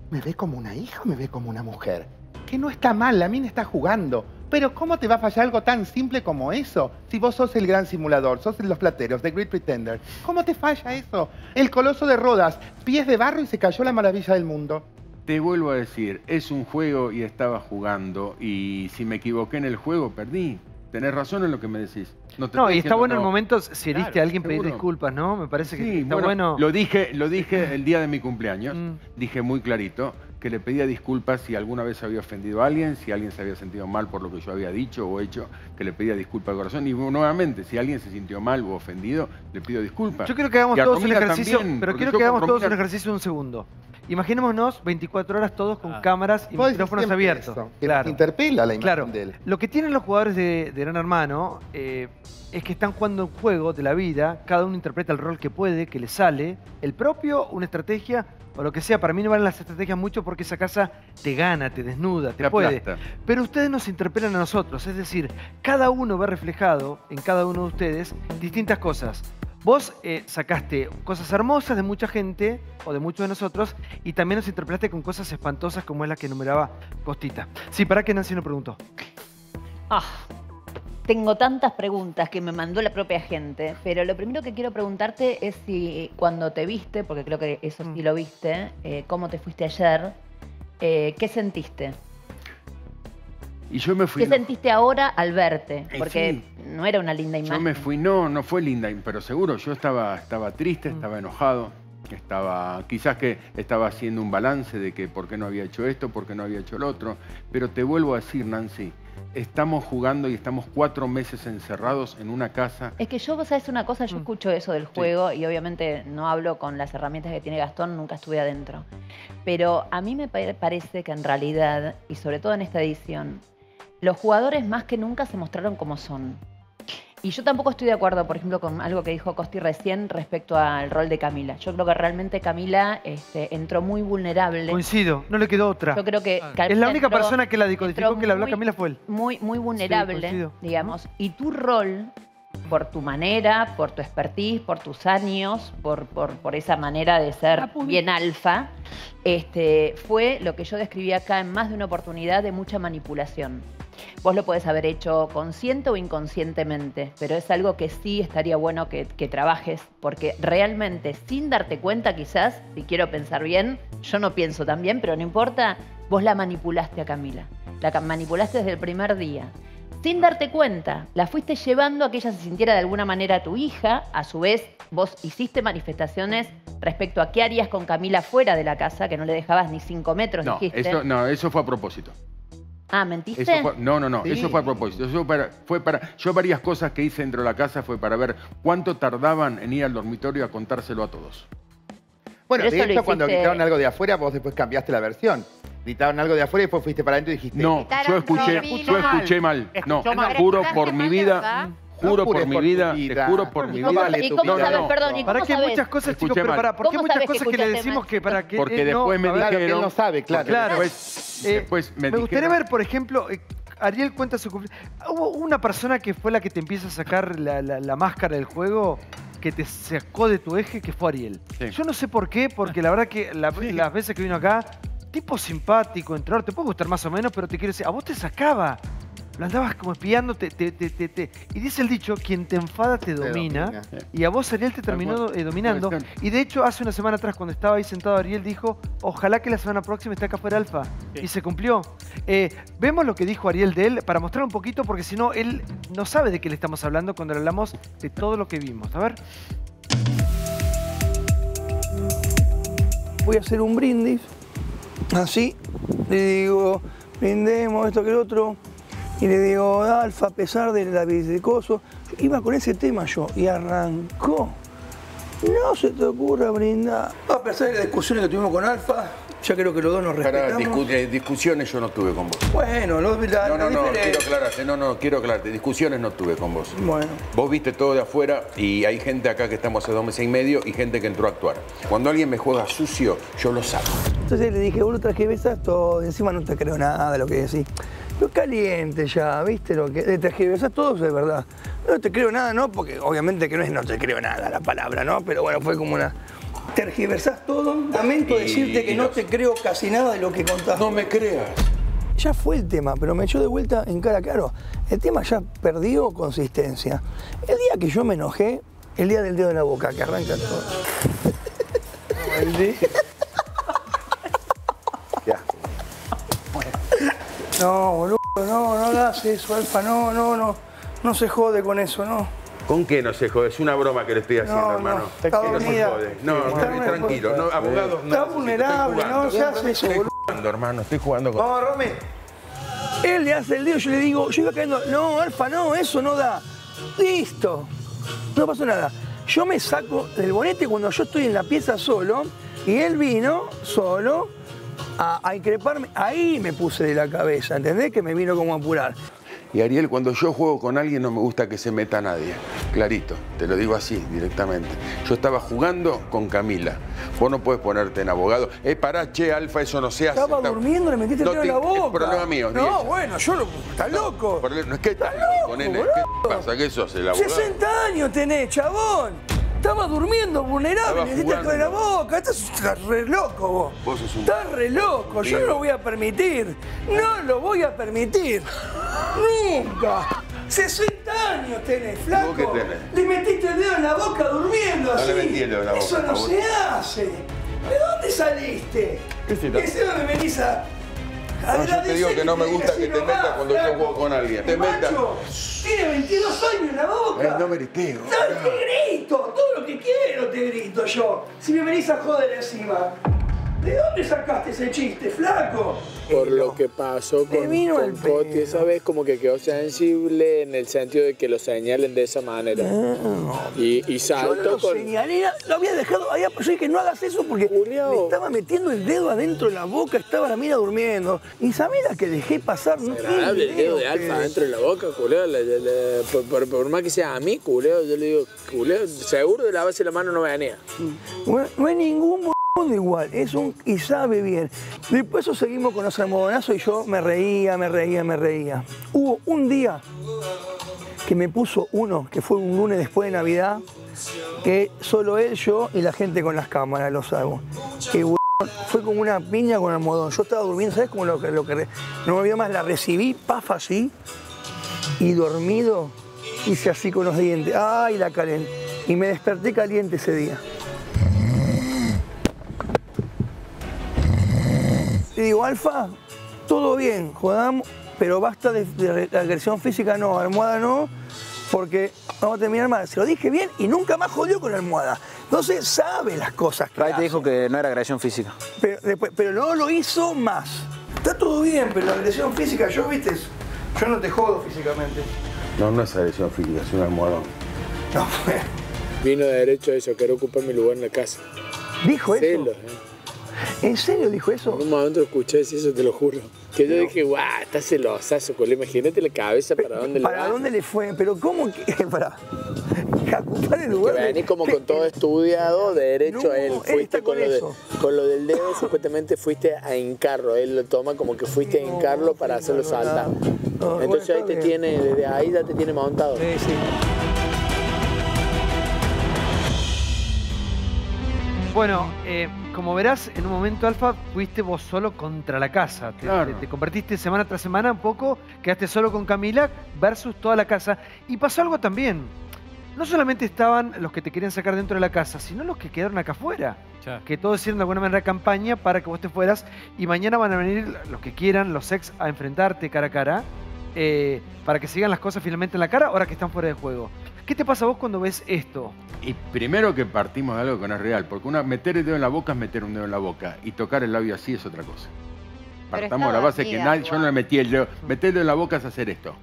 ¿me ve como una hija o me ve como una mujer? Que no está mal, la mina está jugando. Pero ¿cómo te va a fallar algo tan simple como eso? Si vos sos el gran simulador, sos los plateros, The Great Pretender. ¿Cómo te falla eso? El coloso de Rodas, pies de barro y se cayó la maravilla del mundo. Te vuelvo a decir, es un juego y estaba jugando y si me equivoqué en el juego, perdí. Tenés razón en lo que me decís. No, te No, estoy y está bueno en no. momentos, si heriste Claro, a alguien, pedir disculpas, ¿no? Me parece que Sí, está bueno, bueno. Lo dije, lo dije el día de mi cumpleaños. Mm. Dije muy clarito que le pedía disculpas si alguna vez había ofendido a alguien, si alguien se había sentido mal por lo que yo había dicho o hecho, que le pedía disculpas de corazón. Y nuevamente, si alguien se sintió mal o ofendido, le pido disculpas. Yo quiero que hagamos todos un ejercicio, también, pero quiero que hagamos todos un ejercicio de un segundo. Imaginémonos 24 horas todos con Ah. cámaras y micrófonos abiertos. eso, que Claro. interpela la imagen Claro. de él. Lo que tienen los jugadores de, de Gran Hermano eh, es que están jugando un juego de la vida, cada uno interpreta el rol que puede, que le sale, el propio, una estrategia o lo que sea. Para mí no valen las estrategias mucho porque esa casa te gana, te desnuda, te Te puede. Pero ustedes nos interpelan a nosotros, es decir, cada uno ve reflejado en cada uno de ustedes distintas cosas. Vos eh, sacaste cosas hermosas de mucha gente o de muchos de nosotros y también nos interpelaste con cosas espantosas como es la que enumeraba Costita. Sí, para que Nancy no preguntó. Ah, tengo tantas preguntas que me mandó la propia gente, pero lo primero que quiero preguntarte es si cuando te viste, porque creo que eso sí lo viste, eh, cómo te fuiste ayer, eh, ¿qué sentiste? Y yo me fui. ¿Qué sentiste ahora al verte? Porque no era una linda imagen. Yo me fui, no, no fue linda, pero seguro, yo estaba, estaba triste, estaba enojado, estaba, quizás que estaba haciendo un balance de que por qué no había hecho esto, por qué no había hecho lo otro, pero te vuelvo a decir, Nancy, estamos jugando y estamos cuatro meses encerrados en una casa. Es que yo, vos sabés una cosa, Mm. yo escucho eso del juego y obviamente no hablo con las herramientas que tiene Gastón, nunca estuve adentro. Pero a mí me pa- parece que en realidad, y sobre todo en esta edición, los jugadores más que nunca se mostraron como son. Y yo tampoco estoy de acuerdo, por ejemplo, con algo que dijo Costi recién respecto al rol de Camila. Yo creo que realmente Camila este, entró muy vulnerable. Coincido, no le quedó otra. Yo creo que Es la Camila única entró- persona que la decodificó, que le habló muy- Camila fue él. Muy, muy vulnerable, coincido. digamos. Y tu rol, por tu manera, por tu expertise, por tus años, por, por, por esa manera de ser bien alfa, este, fue lo que yo describí acá en más de una oportunidad de mucha manipulación. Vos lo podés haber hecho consciente o inconscientemente, pero es algo que sí estaría bueno que, que trabajes, porque realmente sin darte cuenta quizás, si quiero pensar bien, yo no pienso tan bien, pero no importa, vos la manipulaste a Camila. La manipulaste desde el primer día. Sin darte cuenta, la fuiste llevando a que ella se sintiera de alguna manera tu hija, a su vez vos hiciste manifestaciones respecto a qué harías con Camila fuera de la casa, que no le dejabas ni cinco metros, No, dijiste. eso, no, eso fue a propósito. Ah, ¿mentiste? Eso fue- no, no, no, Sí. eso fue a propósito. Eso para- fue para, yo varias cosas que hice dentro de la casa fue para ver cuánto tardaban en ir al dormitorio a contárselo a todos. Bueno, de hecho, cuando gritaron algo de afuera, vos después cambiaste la versión. Gritaron algo de afuera y después fuiste para adentro y dijiste... No, yo escuché, yo escuché mal. No, juro por mi vida, juro No por mi vida, vida. te juro por ¿Y mi vida. y cómo No, no, sabes, no. perdón, ¿y cómo Para sabes? muchas cosas, Escuché chicos, pero hay ¿Cómo muchas cosas que le decimos mal? que para que Porque él no- después me dijeron... él no sabe, claro. Claro. Eh, después me, me gustaría ver, por ejemplo, eh, Ariel cuenta su cumpleaños. Hubo una persona que fue la que te empieza a sacar la, la- la máscara del juego que te sacó de tu eje, que fue Ariel. Yo no sé por qué, porque la verdad que la- las veces que vino acá, tipo simpático, entrar, te puede gustar más o menos, pero te quiere decir, a vos te sacaba. Lo andabas como espiando, te, te- te- te- te- y dice el dicho, quien te enfada te domina. domina. Y a vos Ariel te terminó eh, dominando. Y de hecho, hace una semana atrás, cuando estaba ahí sentado Ariel, dijo, ojalá que la semana próxima esté acá fuera Alfa. Y se cumplió. Eh, vemos lo que dijo Ariel de él para mostrar un poquito, porque si no, él no sabe de qué le estamos hablando cuando le hablamos de todo lo que vimos. A ver. voy a hacer un brindis, así, le digo, brindemos esto que el otro, y le digo, Alfa, a pesar de la de coso, iba con ese tema yo, y arrancó. No se te ocurra brindar. A pesar de las discusiones que tuvimos con Alfa, ya creo que los dos nos Para respetamos. discu- eh, discusiones yo no tuve con vos. Bueno, lo, la, No, no, no, quiero aclararte, no, no, quiero aclararte. Discusiones no tuve con vos. Bueno. Vos viste todo de afuera y hay gente acá que estamos hace dos meses y medio y gente que entró a actuar. Cuando alguien me juega sucio, yo lo saco. Entonces le dije, vos lo besas todo, encima no te creo nada de lo que decís. Pero caliente ya, ¿viste? Lo que de tergiversás todo es verdad. No te creo nada, ¿no? Porque obviamente que no es no te creo nada la palabra, ¿no? Pero bueno, fue como una... Tergiversás todo. Lamento Y- decirte que no los- te creo casi nada de lo que contás. No me creas. Ya fue el tema, pero me echó de vuelta en cara claro. El tema ya perdió consistencia. El día que yo me enojé, el día del dedo en la boca, que arranca todo. el día... No, boludo, no, no hagas eso, Alfa, no, no, no. No se jode con eso, no. ¿Con qué no se jode? Es una broma que le estoy haciendo, No, no, hermano. está ¿Qué no se dormida. jode? No, Está está dormida. tranquilo. No, abogados, no. Está vulnerable, Estoy no jugando. se hace eso, Estoy jugando, hermano. Estoy jugando con... Vamos, Romy. Él le hace el dedo, yo le digo, yo iba cayendo, no, Alfa, no, eso no da. Listo. No pasó nada. Yo me saco del bonete cuando yo estoy en la pieza solo y él vino solo a, a increparme. Ahí me puse de la cabeza, ¿entendés? Que me vino como a apurar. Y Ariel, cuando yo juego con alguien no me gusta que se meta nadie. Clarito, te lo digo así, directamente. Yo estaba jugando con Camila. Vos no puedes ponerte en abogado. Eh, pará, che, Alfa, eso no se hace. Estaba Está- durmiendo, le metiste el No dedo en la boca. Es problema mío. No, bueno, yo lo. ¿Estás loco? Problema- No es que estás loco, nene. ¿Qué pasa? ¿Qué sos, el abogado? 60 años tenés, chabón. Estaba durmiendo vulnerable, dedo en la boca. Estás estás re loco vos. Vos sos un... Estás re loco, yo no lo voy a permitir. No lo voy a permitir. Nunca. 60 años tenés, flaco. ¿Vos qué tenés? Le metiste el dedo en la boca durmiendo No así. le metí el dedo en la Eso no se hace. ¿De dónde saliste? ¿Qué se ¿Y encima me venís a, Adela yo te digo que no me te gusta que te metas cuando yo juego con alguien. Te metas. Tiene 22 años en la boca. No me griteo. ¿Sabes qué grito? Todo lo que quiero te grito yo. Si me venís a joder encima. ¿De dónde sacaste ese chiste, flaco? Por lo que pasó con, vino con el esa vez, como que quedó sensible en el sentido de que lo señalen de esa manera. Y, y Yo no lo con. señalé, lo había dejado ahí. Yo dije, no hagas eso porque me estaba metiendo el dedo adentro de la boca, estaba la mina durmiendo. Y sabés la que dejé pasar. No Agradable el dedo de alfa dentro de la boca, culeo. por, por- por más que sea a mí, culeo, yo le digo, culeo, seguro de lavarse la mano no venía. No, no hay ningún igual, es un y sabe bien. Después seguimos con los almohadonazos y yo me reía, me reía, me reía. Hubo un día que me puso uno, que fue un lunes después de Navidad, que solo él, yo y la gente con las cámaras los hago. Que fue como una piña con almohadón. Yo estaba durmiendo, ¿sabes cómo lo que, lo que no me olvido más? La recibí, paf así, y dormido hice así con los dientes. ¡Ay, la calenté! Y me desperté caliente ese día. Y digo, Alfa, todo bien, jodamos, pero basta de, de agresión física, no, almohada no, porque vamos a terminar mal. Se lo dije bien y nunca más jodió con la almohada. Entonces sabe las cosas que Ray te dijo que no era agresión física. Pero, después, pero no lo hizo más. Está todo bien, pero la agresión física, yo, viste, yo no te jodo físicamente. No, no es agresión física, es un almohadón. No, Vino de derecho a eso, quiero ocupar mi lugar en la casa. ¿Dijo eso? Celos, eh. ¿En serio dijo eso? En un momento escuché decir eso, te lo juro. Que yo dije, guau, está celosazo, culeo. Imagínate la cabeza para dónde le ¿Para dónde le fue? Pero ¿cómo que? Para ocupar el Que lugar. de- venís como con todo estudiado, de derecho No, a él. Fuiste con, con lo de- con lo del dedo, supuestamente fuiste a hincarlo. Él lo toma como que fuiste a hincarlo para hacerlo saltar. Entonces ahí te tiene, desde ahí ya te tiene montado. Sí, sí. Bueno, eh, como verás, en un momento, Alfa, fuiste vos solo contra la casa. Te, Claro. te- te convertiste semana tras semana un poco, quedaste solo con Camila versus toda la casa. Y pasó algo también. No solamente estaban los que te querían sacar dentro de la casa, sino los que quedaron acá afuera. Que todos hicieron de alguna manera campaña para que vos te fueras. Y mañana van a venir los que quieran, los ex, a enfrentarte cara a cara. eh, para que sigan las cosas finalmente en la cara ahora que están fuera de juego. ¿Qué te pasa a vos cuando ves esto? Y primero que partimos de algo que no es real, porque una, meter el dedo en la boca es meter un dedo en la boca, y tocar el labio así es otra cosa. Partamos de la base que nadie, yo no le metí el dedo. Meter el dedo en la boca es hacer esto.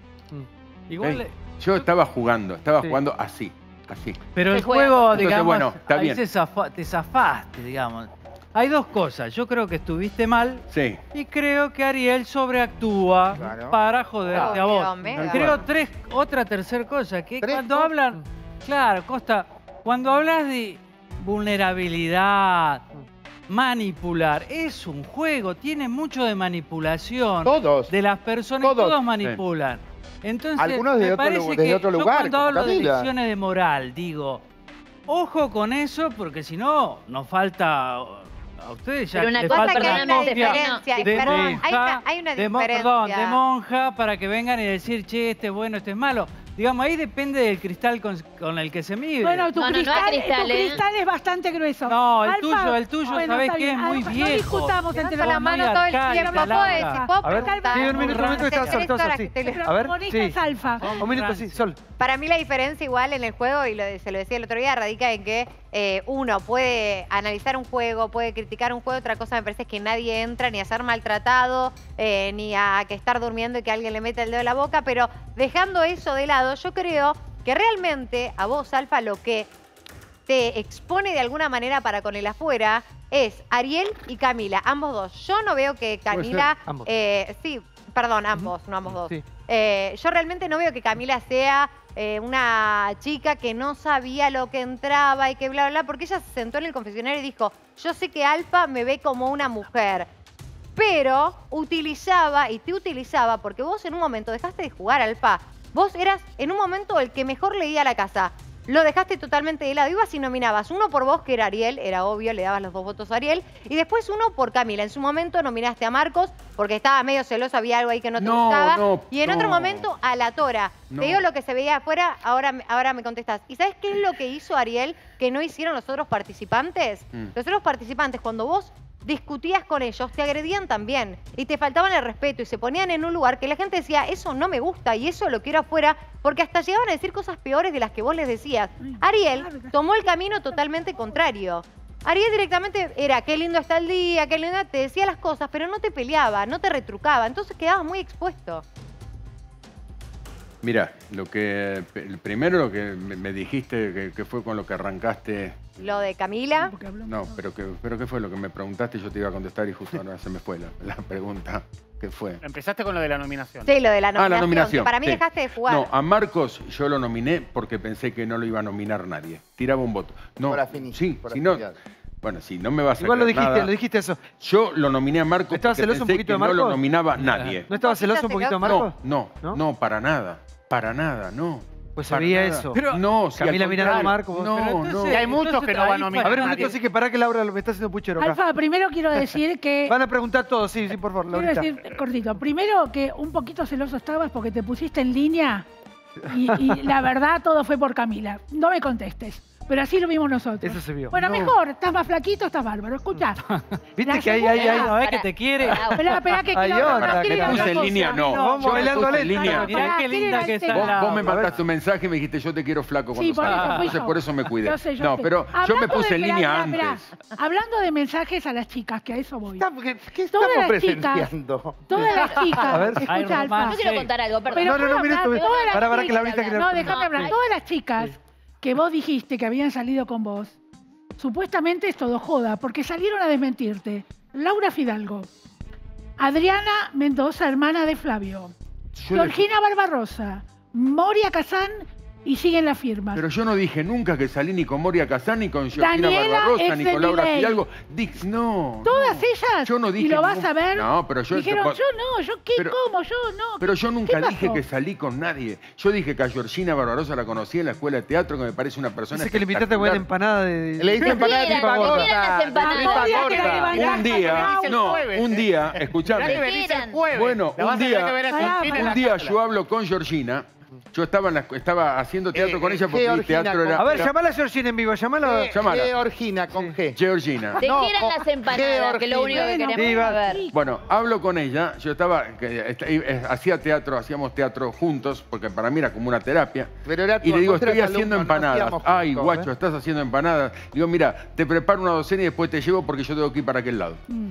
Igual, ¿Eh? Yo estaba jugando, estaba Sí. jugando así, así. Pero el juego, Entonces, digamos, bueno, está ahí bien. se zafa- te zafaste, digamos. Hay dos cosas. Yo creo que estuviste mal Sí. y creo que Ariel sobreactúa para joderte a vos. Obvio, mega. Creo tres, otra tercera cosa, que cuando hablan, claro, Costa, cuando hablas de vulnerabilidad, manipular, es un juego, tiene mucho de manipulación. Todos. De las personas, Todos. todos Sí. manipulan. Entonces, Algunos desde me otro parece desde que otro yo lugar, cuando como hablo de lecciones de moral, digo, ojo con eso, porque si no, nos falta a ustedes ya Pero una les cosa falta que hay una diferencia, de- perdón, de hay una- hay una de mon- perdón, de diferencia. monja para que vengan y decir, che, este es bueno, este es malo. Digamos, ahí depende del cristal con, con el que se mide. Bueno, tu, No, no, no cristal, cristal, tu ¿eh? cristal es bastante grueso. No, el Alfa- tuyo, el tuyo, Bueno, ¿sabés está bien. Es muy Alfa, viejo. No discutamos entre la mano todo el tiempo, ¿puedo Laura. decir? ¿Puedo A ver, preguntar? sí, un minuto, un minuto, Hace Sol, Sol, sí. que te- A ver, sí. es alfa. Un minuto, sí, Sol. Para mí la diferencia igual en el juego, y se lo decía el otro día, radica en que eh, uno puede analizar un juego, puede criticar un juego, otra cosa me parece es que nadie entra ni a ser maltratado, eh, ni a que estar durmiendo y que alguien le meta el dedo en la boca, pero dejando eso de lado, yo creo que realmente a vos, Alfa, lo que te expone de alguna manera para con el afuera es Ariel y Camila, ambos dos. Yo no veo que Camila... eh, sí, perdón, ambos, no ambos dos. Sí. Eh, yo realmente no veo que Camila sea eh, una chica que no sabía lo que entraba y que bla, bla, bla, porque ella se sentó en el confesionario y dijo, yo sé que Alfa me ve como una mujer, pero utilizaba, y te utilizaba, porque vos en un momento dejaste de jugar Alfa, vos eras en un momento el que mejor leía la casa. Lo dejaste totalmente de lado. Ibas y nominabas uno por vos, que era Ariel, era obvio, le dabas los dos votos a Ariel. Y después uno por Camila. En su momento nominaste a Marcos porque estaba medio celoso, había algo ahí que no te No, gustaba. no, y en otro momento a la Tora. Te digo lo que se veía afuera, ahora, me- ahora me contestás. ¿Y sabes qué es lo que hizo Ariel que no hicieron los otros participantes? Mm. Los otros participantes, cuando vos discutías con ellos, te agredían también y te faltaban el respeto y se ponían en un lugar que la gente decía, eso no me gusta y eso lo quiero afuera, porque hasta llegaban a decir cosas peores de las que vos les decías. Ariel tomó el camino totalmente contrario. Ariel directamente era, qué lindo está el día, qué lindo, te decía las cosas, pero no te peleaba, no te retrucaba, entonces quedabas muy expuesto. Mira, lo que el primero lo que me dijiste que, que fue con lo que arrancaste. Lo de Camila, No, pero que, pero qué fue lo que me preguntaste, yo te iba a contestar y justo ahora se me fue la, la pregunta. ¿Qué fue? Empezaste con lo de la nominación. sí, lo de la Ah, nominación, la nominación. que para mí sí. dejaste de jugar. No, a Marcos yo lo nominé porque pensé que no lo iba a nominar nadie. Tiraba un voto. No, Por afinidad, sí, por si no, bueno, si no me vas a Igual lo dijiste, nada, lo dijiste eso. Yo lo nominé a Marcos ¿Estabas porque celoso un poquito de no lo Marcos? nominaba nadie. ¿No estabas celoso un poquito de Marcos? No, no, no, para nada. Para nada, no. Pues nada. eso. no, si Camila Miranda vos- No, Pero no. entonces- Y hay muchos entonces que no van a nominar A ver, un nadie. así que para que Laura lo me está haciendo puchero acá. Alfa, primero quiero decir que... Van a preguntar todos, sí, sí, por favor, Quiero Laurita. decir, cortito, primero que un poquito celoso estabas porque te pusiste en línea y, y la verdad todo fue por Camila. No me contestes, pero así lo vimos nosotros. Eso se vio. Bueno, No. mejor, estás más flaquito, estás bárbaro. Escucha. Viste La que hay, hay, hay. segunda- No es que te quiere. Espera, espera, que quiero- otra, no, que te puse en línea, no. Vamos Yo me bailando puse en línea. Mirá Pará, qué linda que está Vos, la- vos me mandaste un mensaje y me dijiste yo te quiero flaco cuando Sí, por eso salgas. fui Entonces yo. por eso me cuidé. Yo sé, yo no, sé. pero yo me Hablando puse de- en esperá, línea esperá, antes. esperá. Hablando de mensajes a las chicas, que a eso voy. ¿Qué, qué Todas estamos las chicas, presenciando? todas las chicas, A ver. Hay escucha, Alfa. Yo quiero contar algo, perdón. Pero No, no, no, ¿puedo mira, hablar? tú- Todas las que No, déjame No, hablar. Todas las chicas que vos dijiste que habían salido con vos, supuestamente es todo joda, porque salieron a desmentirte. Laura Fidalgo, Adriana Mendoza, hermana de Flavio, Yo le- Georgina Barbarosa, Moria Kazán y siguen las firmas. Pero yo no dije nunca que salí ni con Moria Kazán, ni con Georgina Daniela Barbarosa, ni con Laura. Fidalgo. Di- no. Todas no. ellas, Yo no dije y lo vas a ver, No, pero yo... dijeron, yo no, yo qué, pero- cómo, yo no. Pero yo nunca ¿Qué dije que salí con nadie. Yo dije que a Georgina Barbarosa la conocí en la escuela de teatro, que me parece una persona Dice que le invitaste a buena espectacular. empanada de... Le diste empanada de tripa gorda. Un día, no, un día, escuchame. Bueno, un día, un día yo hablo con Georgina. Yo estaba, en la, estaba haciendo teatro Eh, con ella porque Georgina, mi teatro era... A ver, era- llamala a Georgina en vivo, llamala. Llámala. Georgina con G. Georgina. ¿De No, qué eran las empanadas? Que lo único que Bueno, queremos saber. Bueno, hablo con ella, yo estaba, que, est- eh, hacía teatro, hacíamos teatro juntos, porque para mí era como una terapia. Pero era tu- y le digo, estoy haciendo empanadas. Ay, juntos, guacho, ¿eh? estás haciendo empanadas. Digo, mira, te preparo una docena y después te llevo porque yo tengo que ir para aquel lado. Mm.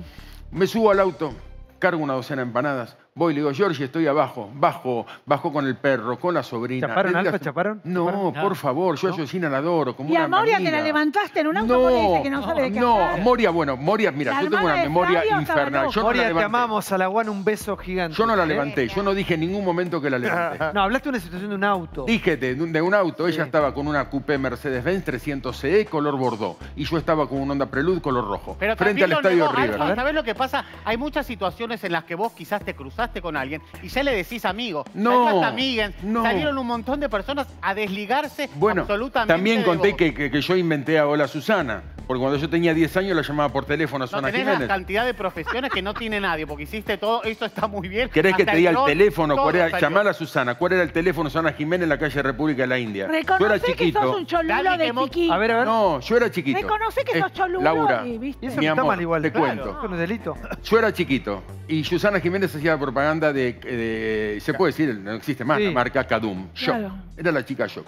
Me subo al auto, cargo una docena de empanadas, voy le digo, Georgie, estoy abajo, bajo, bajo con el perro, con la sobrina. ¿Chaparon, Alfa, chaparon? No, ¿Chaparon? por favor, yo a Georgina la adoro, como Y una a Moria te la levantaste en un auto porque dice que no sabe de qué No, hablar. Moria, bueno, Moria, mira, yo tengo una memoria infernal. Yo no la Moria, te amamos, a la Guana un beso gigante. Yo no la ¿eh? levanté, yo no dije en ningún momento que la levanté. No, hablaste de una situación de un auto. Dije de, un- de un auto, ella estaba con una coupé Mercedes-Benz 300CE color bordeaux y yo estaba con un Honda Prelude color rojo, Pero frente al estadio River. ¿Sabés lo que pasa? Hay muchas situaciones en las que vos quizás te cruzaste con alguien y ya le decís amigo. No, amigues, no. Salieron un montón de personas a desligarse Bueno, absolutamente también conté que, que- que yo inventé a Hola Susana, porque cuando yo tenía 10 años la llamaba por teléfono a No Susana la Jiménez. cantidad de profesiones que no tiene nadie, porque hiciste todo, esto está muy bien. ¿Querés que te diga el teléfono? ¿Cuál era? Llamar a Susana. ¿Cuál era el teléfono de Susana Jiménez en la calle República de la India? Yo era que chiquito. sos un cholulo Dale, de piquí. A ver, a ver. No, yo era chiquito. Reconoce que sos cholulo Laura, y, ¿viste? Eso mi no está amor, mal igual. te claro. cuento. Eso no delito. Yo era chiquito y Susana Jiménez hacía propaganda de, se puede decir, no existe más, Sí. la marca Cadum, Shock. Claro. Era la chica Shock.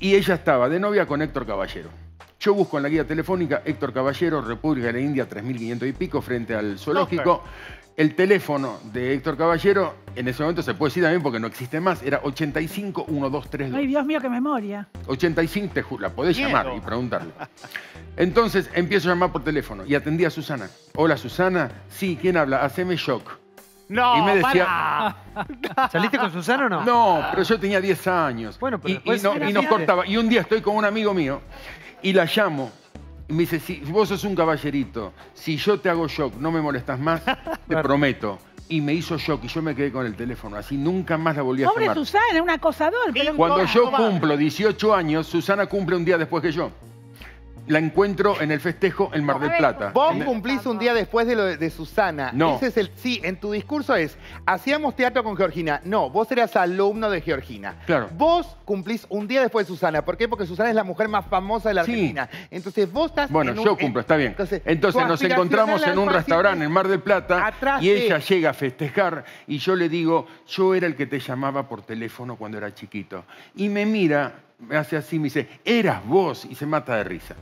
Y ella estaba de novia con Héctor Caballero. Yo busco en la guía telefónica Héctor Caballero, República de la India, 3.500 y pico, frente al zoológico. El teléfono de Héctor Caballero, en ese momento se puede decir también porque no existe más, era 851232. Ay, Dios mío, qué memoria. 85, te la podés Miedo. llamar y preguntarle. Entonces empiezo a llamar por teléfono y atendí a Susana. Hola Susana, sí, ¿quién habla? Haceme shock. No, y me decía. ¿Saliste con Susana o no? no, pero yo tenía 10 años. Bueno, pero y, y no- y nos cortaba. Y un día estoy con un amigo mío y la llamo. Y me dice, si vos sos un caballerito, si yo te hago shock, no me molestas más, te prometo. Y me hizo shock y yo me quedé con el teléfono. Así nunca más la volví a Pobre llamar. Susana, un acosador. Pero Cuando yo cumplo 18 años, Susana cumple un día después que yo. La encuentro en el festejo en Mar del Plata. Vos cumplís un día después de lo de, de Susana. No. Ese es el. Sí, en tu discurso es. Hacíamos teatro con Georgina. No, vos eras alumno de Georgina. Claro. Vos cumplís un día después de Susana. ¿Por qué? Porque Susana es la mujer más famosa de la Argentina. Entonces vos estás. Bueno, en un- yo cumplo, está bien. Entonces, nos encontramos en un restaurante en Mar del Plata Atrás y ella llega a festejar y yo le digo, yo era el que te llamaba por teléfono cuando era chiquito. Y me mira, me hace así, me dice, eras vos y se mata de risa.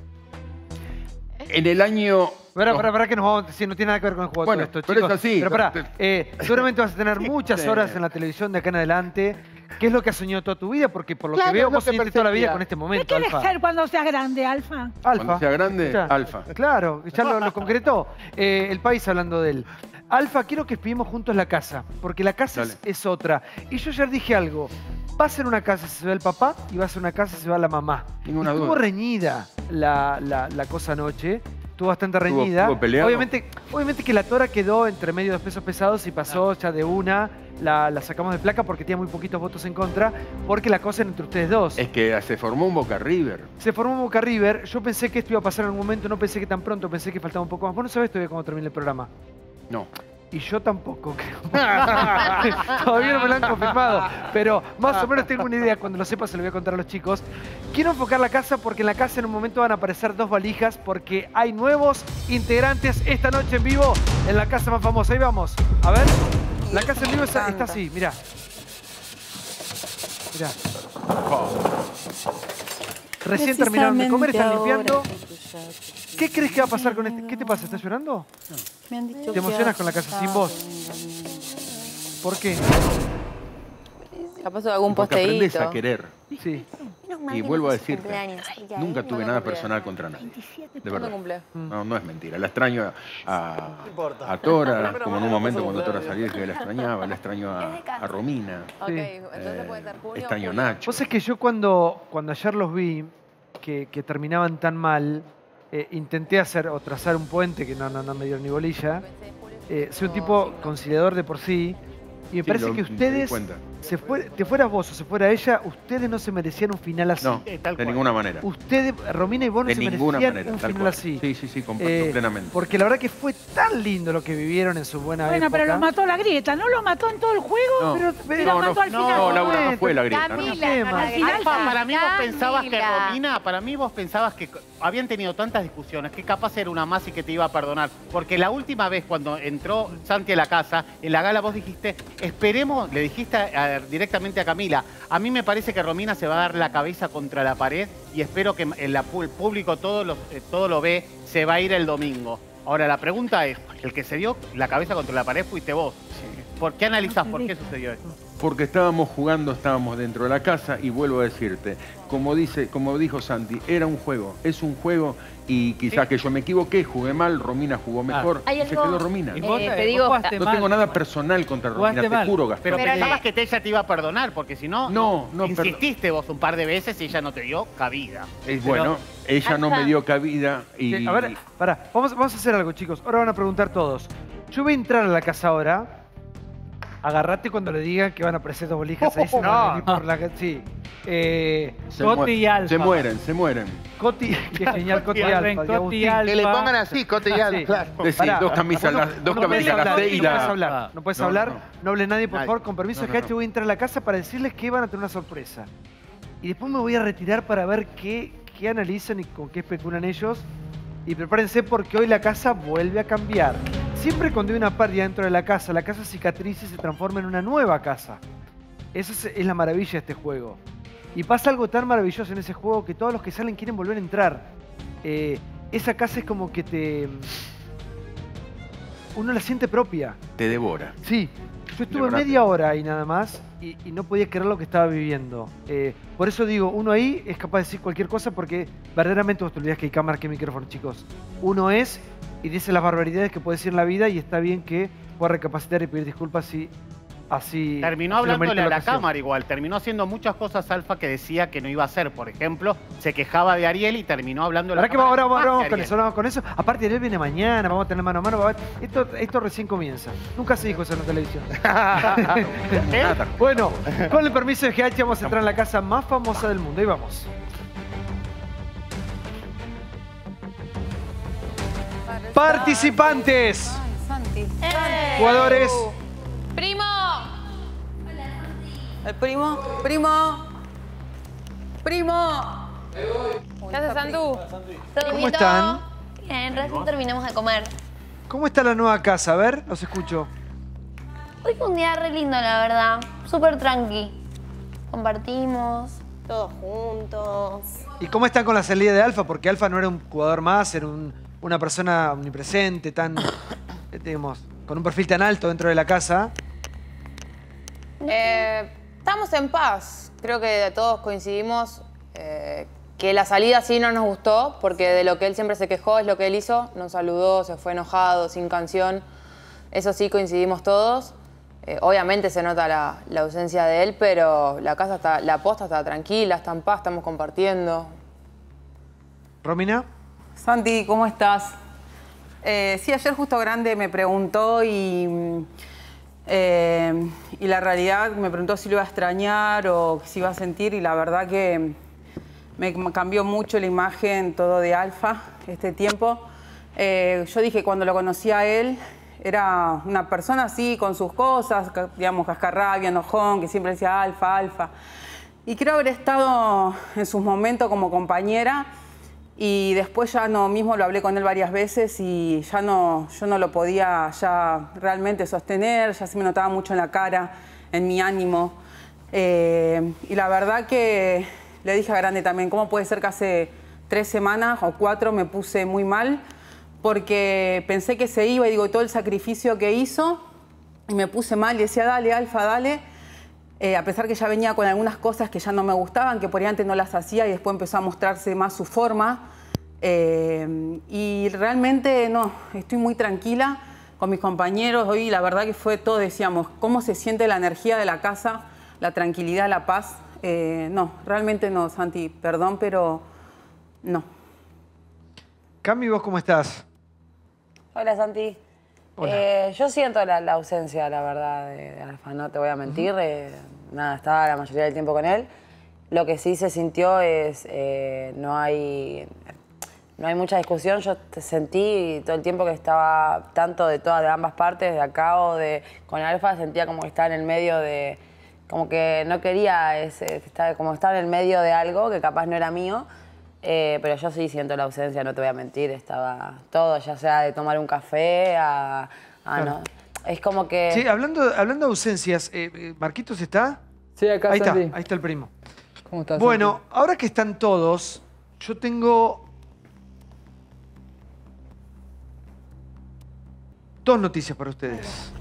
En el año... Pará, pará, pará, que nos vamos, si no tiene nada que ver con el juego Bueno, todo esto, pero es así. Pero pará, eh, seguramente vas a tener muchas horas en la televisión de acá en adelante. ¿Qué es lo que has soñado toda tu vida? Porque por lo Claro, que veo, lo vos soñaste toda la vida con este ¿Qué momento, quieres Alfa. ser cuando seas grande, Alfa? Alfa. Cuando sea grande, Ya. Alfa. Claro, ya lo, lo concretó. Eh, el país hablando de él. Alfa, quiero que espimos juntos la casa, porque la casa es, es otra. Y yo ayer dije algo. Va a ser una casa si se va el papá y va a ser una casa si se va la mamá. Ninguna Estuvo duda. reñida la, la- la cosa anoche. Estuvo bastante reñida. estuvo obviamente, obviamente que la tora quedó entre medio de los pesos pesados y pasó ya de una. La, la sacamos de placa porque tenía muy poquitos votos en contra, porque la cosa era entre ustedes dos. Es que se formó un Boca River. Se formó un Boca River. Yo pensé que esto iba a pasar en algún momento, no pensé que tan pronto, pensé que faltaba un poco más. Vos no sabés todavía cómo termina el programa. No. Y yo tampoco, creo. Todavía no me lo han confirmado. Pero más o menos tengo una idea. Cuando lo sepa se lo voy a contar a los chicos. Quiero enfocar la casa porque en la casa en un momento van a aparecer dos valijas porque hay nuevos integrantes esta noche en vivo en la casa más famosa. Ahí vamos. A ver. La casa en vivo está, está así, mirá. Mirá. Recién terminaron de comer, están limpiando. ¿Qué crees que va a pasar con este? ¿Qué te pasa? ¿Estás llorando? Me han dicho ¿Te emocionas con la casa sin vos? ¿Por qué? Capaz algún Porque aprendes posteíto. a querer. Sí. Y vuelvo a decirte, nunca tuve nada personal contra nadie. De ¿Cuándo verdad. No, no es mentira. La extraño a, a Tora, como en un momento cuando Tora salió dije que la extrañaba, la extraño a, a Romina. Ok, entonces puede ser junio. Extraño a Nacho. Vos es que yo cuando, cuando ayer los vi, que, que terminaban tan mal, eh, intenté hacer o trazar un puente que no, no, no me dio ni bolilla. Eh, soy un tipo conciliador de por sí. Y me Sí, parece lo- que ustedes. Se fue- te fueras vos o se fuera ella, ustedes no se merecían un final así. No, de ninguna manera. Ustedes, Romina y vos no De se ninguna merecían manera, un tal final cual. así. Sí, sí, sí, comparto Eh, plenamente. Porque la verdad que fue tan lindo lo que vivieron en su buena Bueno, época. pero lo mató la grieta, ¿no lo mató en todo el juego? No. pero, pero No, lo mató no, al no, final. no, Laura, no fue la grieta, ¿no? Camila, no la Al grieta. Alfa, para mí vos pensabas que. Romina, para mí vos pensabas que habían tenido tantas discusiones que capaz era una más y que te iba a perdonar. Porque la última vez cuando entró Santi a la casa, en la gala vos dijiste, esperemos, le dijiste a- directamente a Camila, a mí me parece que Romina se va a dar la cabeza contra la pared y espero que el público todo lo, eh, todo lo ve, se va a ir el domingo. Ahora la pregunta es, el que se dio la cabeza contra la pared fuiste vos. ¿Por qué analizás por qué sucedió esto? Porque estábamos jugando, estábamos dentro de la casa y vuelvo a decirte, como, dice, como dijo Santi, era un juego, es un juego y quizás que yo me equivoqué, jugué mal, Romina jugó mejor Hay y se quedó Romina. Y vos Eh, te- digo- no mal. tengo nada personal contra Romina, mal. te juro, Gastón. Pero, Pero pensabas que ella te iba a perdonar, porque si no, No, no, insististe vos un par de veces y ella no te dio cabida. Es bueno, ella no me dio cabida y... Sí, a ver, pará, vamos, vamos a hacer algo, chicos. Ahora van a preguntar todos. Yo voy a entrar a la casa ahora. Agarrate cuando le digan que van a aparecer dos bolijas ahí. se van a venir por la Sí. Eh, se, mu- se mueren, se mueren. Coti, qué genial, Coti y Alfa, Alfa. Coti de y Alfa. Que le pongan así, Coti y Alfa, claro. Sí, Pará, dos camisas no, las- dos no camisas puedes las hablar, seis y No puedes hablar, no puedes No, hablar, no. no hable nadie, por favor, con permiso, No, no, no. voy a entrar a la casa para decirles que van a tener una sorpresa. Y después me voy a retirar para ver qué, qué analizan y con qué especulan ellos. Y prepárense porque hoy la casa vuelve a cambiar. Siempre cuando hay una pérdida dentro de la casa, la casa cicatriza y se transforma en una nueva casa. Esa es, es la maravilla de este juego. Y pasa algo tan maravilloso en ese juego que todos los que salen quieren volver a entrar. Eh, esa casa es como que te... Uno la siente propia. Te devora. Sí, yo estuve media hora ahí nada más y, y no podía creer lo que estaba viviendo. Eh, por eso digo, uno ahí es capaz de decir cualquier cosa porque verdaderamente vos te olvidás que hay cámara, que hay micrófono, chicos. Uno es y dice las barbaridades que puede decir en la vida y está bien que pueda recapacitar y pedir disculpas si así... Terminó hablándole a la ocasión. cámara igual, terminó haciendo muchas cosas Alfa que decía que no iba a hacer. Por ejemplo, se quejaba de Ariel y terminó hablando a la cámara ahora, ahora vamos que con eso, vamos con eso. Aparte, Ariel viene mañana, vamos a tener mano a mano. va a haber- Esto, esto recién comienza. Nunca se dijo eso en la televisión. ¿Eh? Bueno, con el permiso de GH vamos a entrar en la casa más famosa del mundo. Ahí vamos. Participantes. Jugadores. ¡Primo! ¿El primo? ¿Primo? ¡Primo! ¿Qué haces, Santu? ¿Cómo están? Bien, recién terminamos de comer. ¿Cómo está la nueva casa? A ver, los escucho. Hoy fue un día re lindo, la verdad. Súper tranqui. Compartimos, todos juntos. ¿Y cómo están con la salida de Alfa? Porque Alfa no era un jugador más, era un- una persona omnipresente, tan, eh, digamos, con un perfil tan alto dentro de la casa. Eh, estamos en paz. Creo que todos coincidimos eh, que la salida sí no nos gustó, porque de lo que él siempre se quejó es lo que él hizo. Nos saludó, se fue enojado, sin canción. Eso sí coincidimos todos. Eh, obviamente se nota la, la ausencia de él, pero la casa está, la posta está tranquila, está en paz, estamos compartiendo. Romina. Santi, ¿cómo estás? Eh, sí, ayer justo Grande me preguntó y, mm, eh, y la realidad me preguntó si lo iba a extrañar o si iba a sentir y la verdad que me cambió mucho la imagen todo de Alfa este tiempo. Eh, yo dije cuando lo conocí a él era una persona así con sus cosas, digamos cascarrabia, enojón, que siempre decía Alfa, Alfa. Y creo haber estado en sus momentos como compañera y después ya no, mismo lo hablé con él varias veces y ya no, yo no lo podía ya realmente sostener, ya se me notaba mucho en la cara, en mi ánimo. Eh, y la verdad que le dije a Grande también, ¿cómo puede ser que hace tres semanas o cuatro me puse muy mal? Porque pensé que se iba y digo, todo el sacrificio que hizo y me puse mal y decía, dale, Alfa, dale. Eh, a pesar que ya venía con algunas cosas que ya no me gustaban, que por ahí antes no las hacía y después empezó a mostrarse más su forma. Eh, y realmente no, estoy muy tranquila con mis compañeros. Hoy la verdad que fue todo, decíamos, cómo se siente la energía de la casa, la tranquilidad, la paz. Eh, no, realmente no, Santi, perdón, pero no. Cami, ¿vos cómo estás? Hola, Santi. Eh, yo siento la, la ausencia, la verdad, de, de Alfa, no te voy a mentir. eh, nada, estaba la mayoría del tiempo con él. Lo que sí se sintió es, eh, no hay no hay mucha discusión. Yo sentí todo el tiempo que estaba tanto de todas, de ambas partes, de acá o de con Alfa, sentía como que estaba en el medio de, como que no quería, ese, estar, como estar en el medio de algo que capaz no era mío. Eh, pero yo sí siento la ausencia, no te voy a mentir. Estaba todo, ya sea de tomar un café a. a no. Es como que. Sí, hablando, hablando de ausencias, eh, eh, ¿Marquitos está? Sí, acá, Ahí Santi. está, ahí está el primo. ¿Cómo estás? Bueno, ahora que están todos, yo tengo dos noticias para ustedes.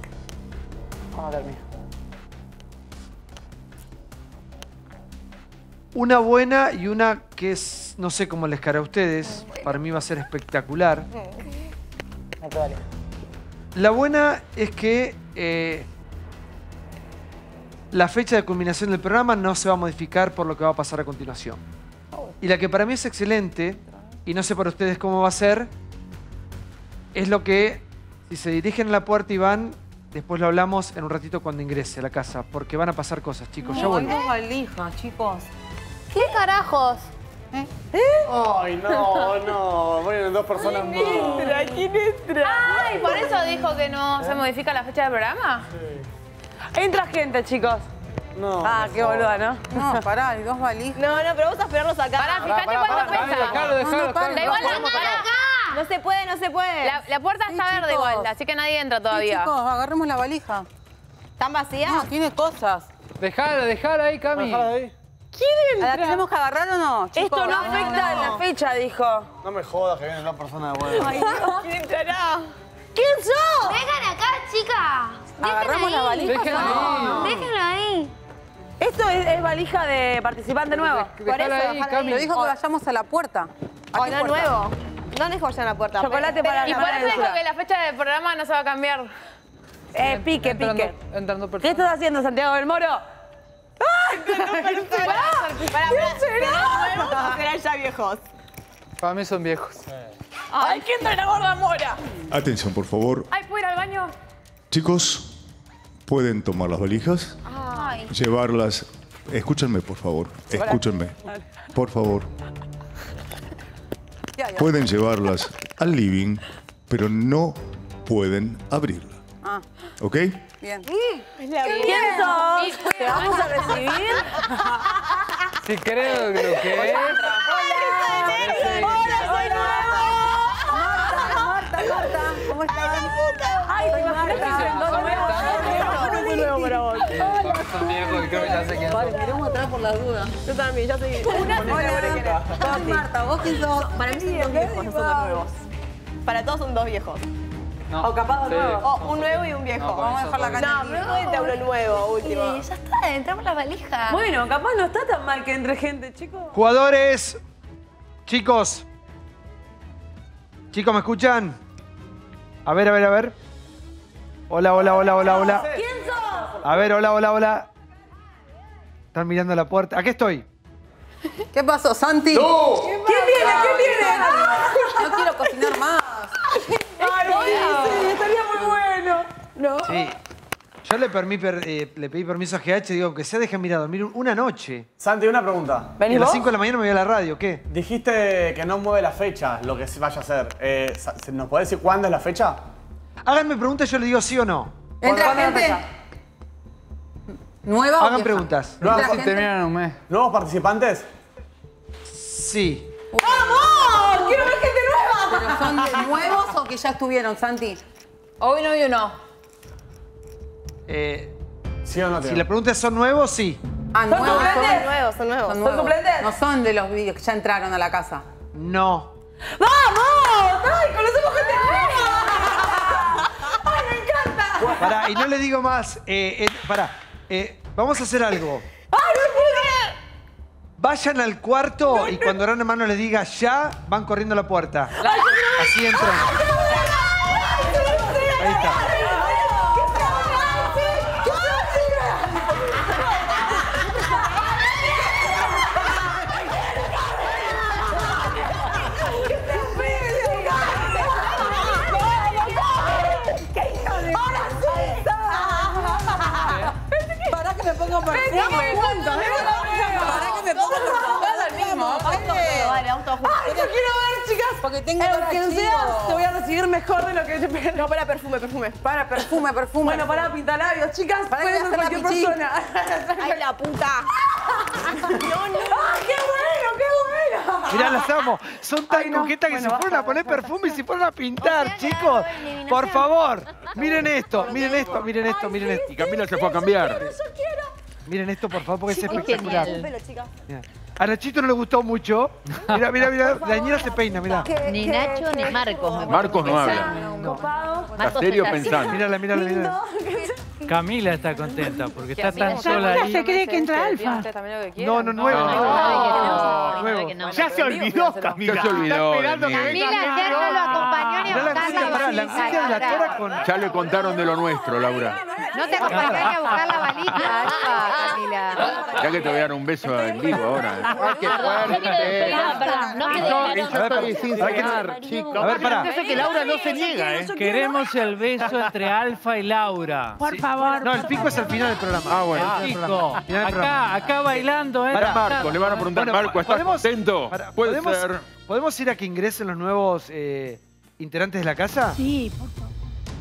¿Cómo termina? Una buena y una que es, no sé cómo les caerá a ustedes, para mí va a ser espectacular. Me duele. La buena es que eh, la fecha de culminación del programa no se va a modificar por lo que va a pasar a continuación. Y la que para mí es excelente, y no sé para ustedes cómo va a ser, es lo que, si se dirigen a la puerta y van, después lo hablamos en un ratito cuando ingrese a la casa, porque van a pasar cosas, chicos. ya No, hay vuelvo. chicos. ¿Qué carajos? Ay, no, no. Bueno, dos personas más. ¿Quién entra? Ay, por eso dijo que no se modifica la fecha del programa. Entra gente, chicos. No. Ah, qué boluda, ¿no? No, pará, hay dos valijas. No, no, pero vamos a esperarlos acá. Pará, fíjate pará, cuánto pará, pesa. dejalo, dejalo, No, no, igual, No, no, se puede, no se puede. La, la puerta está Sí, verde chicos. igual, así que nadie entra Sí, todavía. chicos, agarremos la valija. ¿Están vacías? No, tiene cosas. Dejala, dejala ahí, Cami. Dejala ahí. ¿La tenemos que agarrar o no? chicos? Esto no afecta en la fecha, dijo. No me jodas que vienen dos personas de vuelta. ¿Quién entrará? ¿Quién sos? Vengan acá, chicas. Agarramos la valija. Déjenla ahí. Déjenlo ahí. Esto es, es valija de participante nuevo. Dejala ahí, Cami. Lo dijo que vayamos a la puerta. ¿A O qué no puerta? nuevo. No les vayan a la puerta. Chocolate para Y la por eso dijo que la fecha del programa no se va a cambiar. Eh, pique, Entrando- pique. Entrando ¿Qué estás haciendo, Santiago del Moro? Serán ya viejos. Para mí son viejos. ¡Ay, que entra la gorda mora! Atención, por favor. ¡Ay, ¿puedo ir al baño? Chicos, pueden tomar las valijas, Ay. llevarlas. Escúchenme, por favor. Escúchenme. Por favor. Pueden llevarlas al living, pero no pueden abrirla. Ah, ¿Ok? Bien. ¿Quién sos? ¿Te vamos a recibir? Sí, creo que lo que es. Marta, Marta, ¿cómo están? Ay, te imaginas que hicieron dos nuevos. Un nuevo para vos. Viejos y creo que ya sé quién son. Queremos atrás por las dudas. Yo también, ya sé. Hola, Marta, ¿vos quién sos? Para mí son dos viejos, no son dos nuevos. Para todos son dos viejos. No. O capaz dos Sí. nuevos. O un nuevo y un viejo. No, Vamos a dejar la No, caña. pero no te hablo nuevo, último. Y ya está, entramos la valija. Bueno, capaz no está tan mal que entre gente, chicos. Jugadores, chicos. Chicos, ¿me escuchan? A ver, a ver, a ver. Hola, hola, hola, hola, hola. ¿Quién sos? A ver, hola, hola, hola. Están mirando la puerta. Aquí estoy. ¿Qué pasó, Santi? ¡No! ¿Quién viene? ¿Quién viene? No quiero cocinar más. Sí, estaría muy bueno. ¿No? Sí. Yo le, permí per- eh, le pedí permiso a GH, digo, que se dejen mirar a dormir una noche. Santi, una pregunta. Y a las 5 de la mañana me voy a la radio, ¿qué? Dijiste que no mueve la fecha, lo que se vaya a hacer. Eh, sa- ¿Nos podés decir cuándo es la fecha? Háganme preguntas, yo le digo sí o no. ¿Entra ¿Cuándo gente? ¿Nueva o Hagan vieja? preguntas. ¿Nuevas, ¿Entra par- gente? Terminan en un mes. ¿Nuevos participantes? Sí. ¡Vamos! Son de nuevos o que ya estuvieron, Santi? Hoy no y uno. Eh, ¿Sí o no? si la pregunta es ¿son nuevos? Sí. Ah, nuevos. Son Son, nuevos, son nuevos. son nuevos. suplentes? No son de los vídeos que ya entraron a la casa. No. ¡Vamos! ¡Ay, conocemos gente nueva! ¡Ay, me encanta! Pará, y no le digo más. Eh, eh, pará, eh, vamos a hacer algo. ¡Ay, no puedo creer! Vayan al cuarto y cuando Gran Hermano les diga ya, van corriendo a la puerta. Así entran. Ahí está. Para que me ponga perfume. Porque tengo chivo. seas, te voy a recibir mejor de lo que te No, para perfume, perfume. Para, perfume, perfume. Bueno, para pintalabios, chicas, Para pueden que ser cualquier persona. ¡Ay, la puta! ¡Ah, qué bueno, qué bueno! Mirá, las amo. Son tan Ay, no. coquetas que Bueno, se fueron a poner perfume y se fueron a pintar, chicos. Por favor, miren esto, miren esto, miren esto, miren esto. Y Camila se fue a cambiar. Miren esto, por favor, porque es espectacular. A Nachito no le gustó mucho. Mira, mira, mira. Dañera se peina, mira. Ni Nacho ni Marcos. me Marcos no habla. Está serio pensando. Mírala, mírala, mírala. Camila está contenta porque está tan sola Camila ahí. se cree que entra Alfa. No, no, nuevo, No. Ya se olvidó, Camila. Ya se olvidó Camila, ya no lo acompañó ni a Mirá la buscar angustia, la pará, la valija. angustia de la Laura. Tora con... Ya le contaron de lo nuestro, Laura. No te acompañó ni a buscar la valija, Alfa, Camila. Ya que te voy a dar un beso en vivo ahora. ¡Ay, qué fuerte! Ah, perdón, no Yo estoy sin cenar, chicos. A ver, pará. Parece que Laura no se niega, ¿eh? Queremos el beso entre Alfa y Laura. Por favor. No, el pico es al final del programa. Ah, bueno. Del Pico, acá, acá bailando, ¿eh? Pará, Marco, le van a preguntar, Marco, ¿estás ¿podemos- contento? Puede ¿podemos, ser. ¿Podemos ir a que ingresen los nuevos eh, integrantes de la casa? Sí, por favor.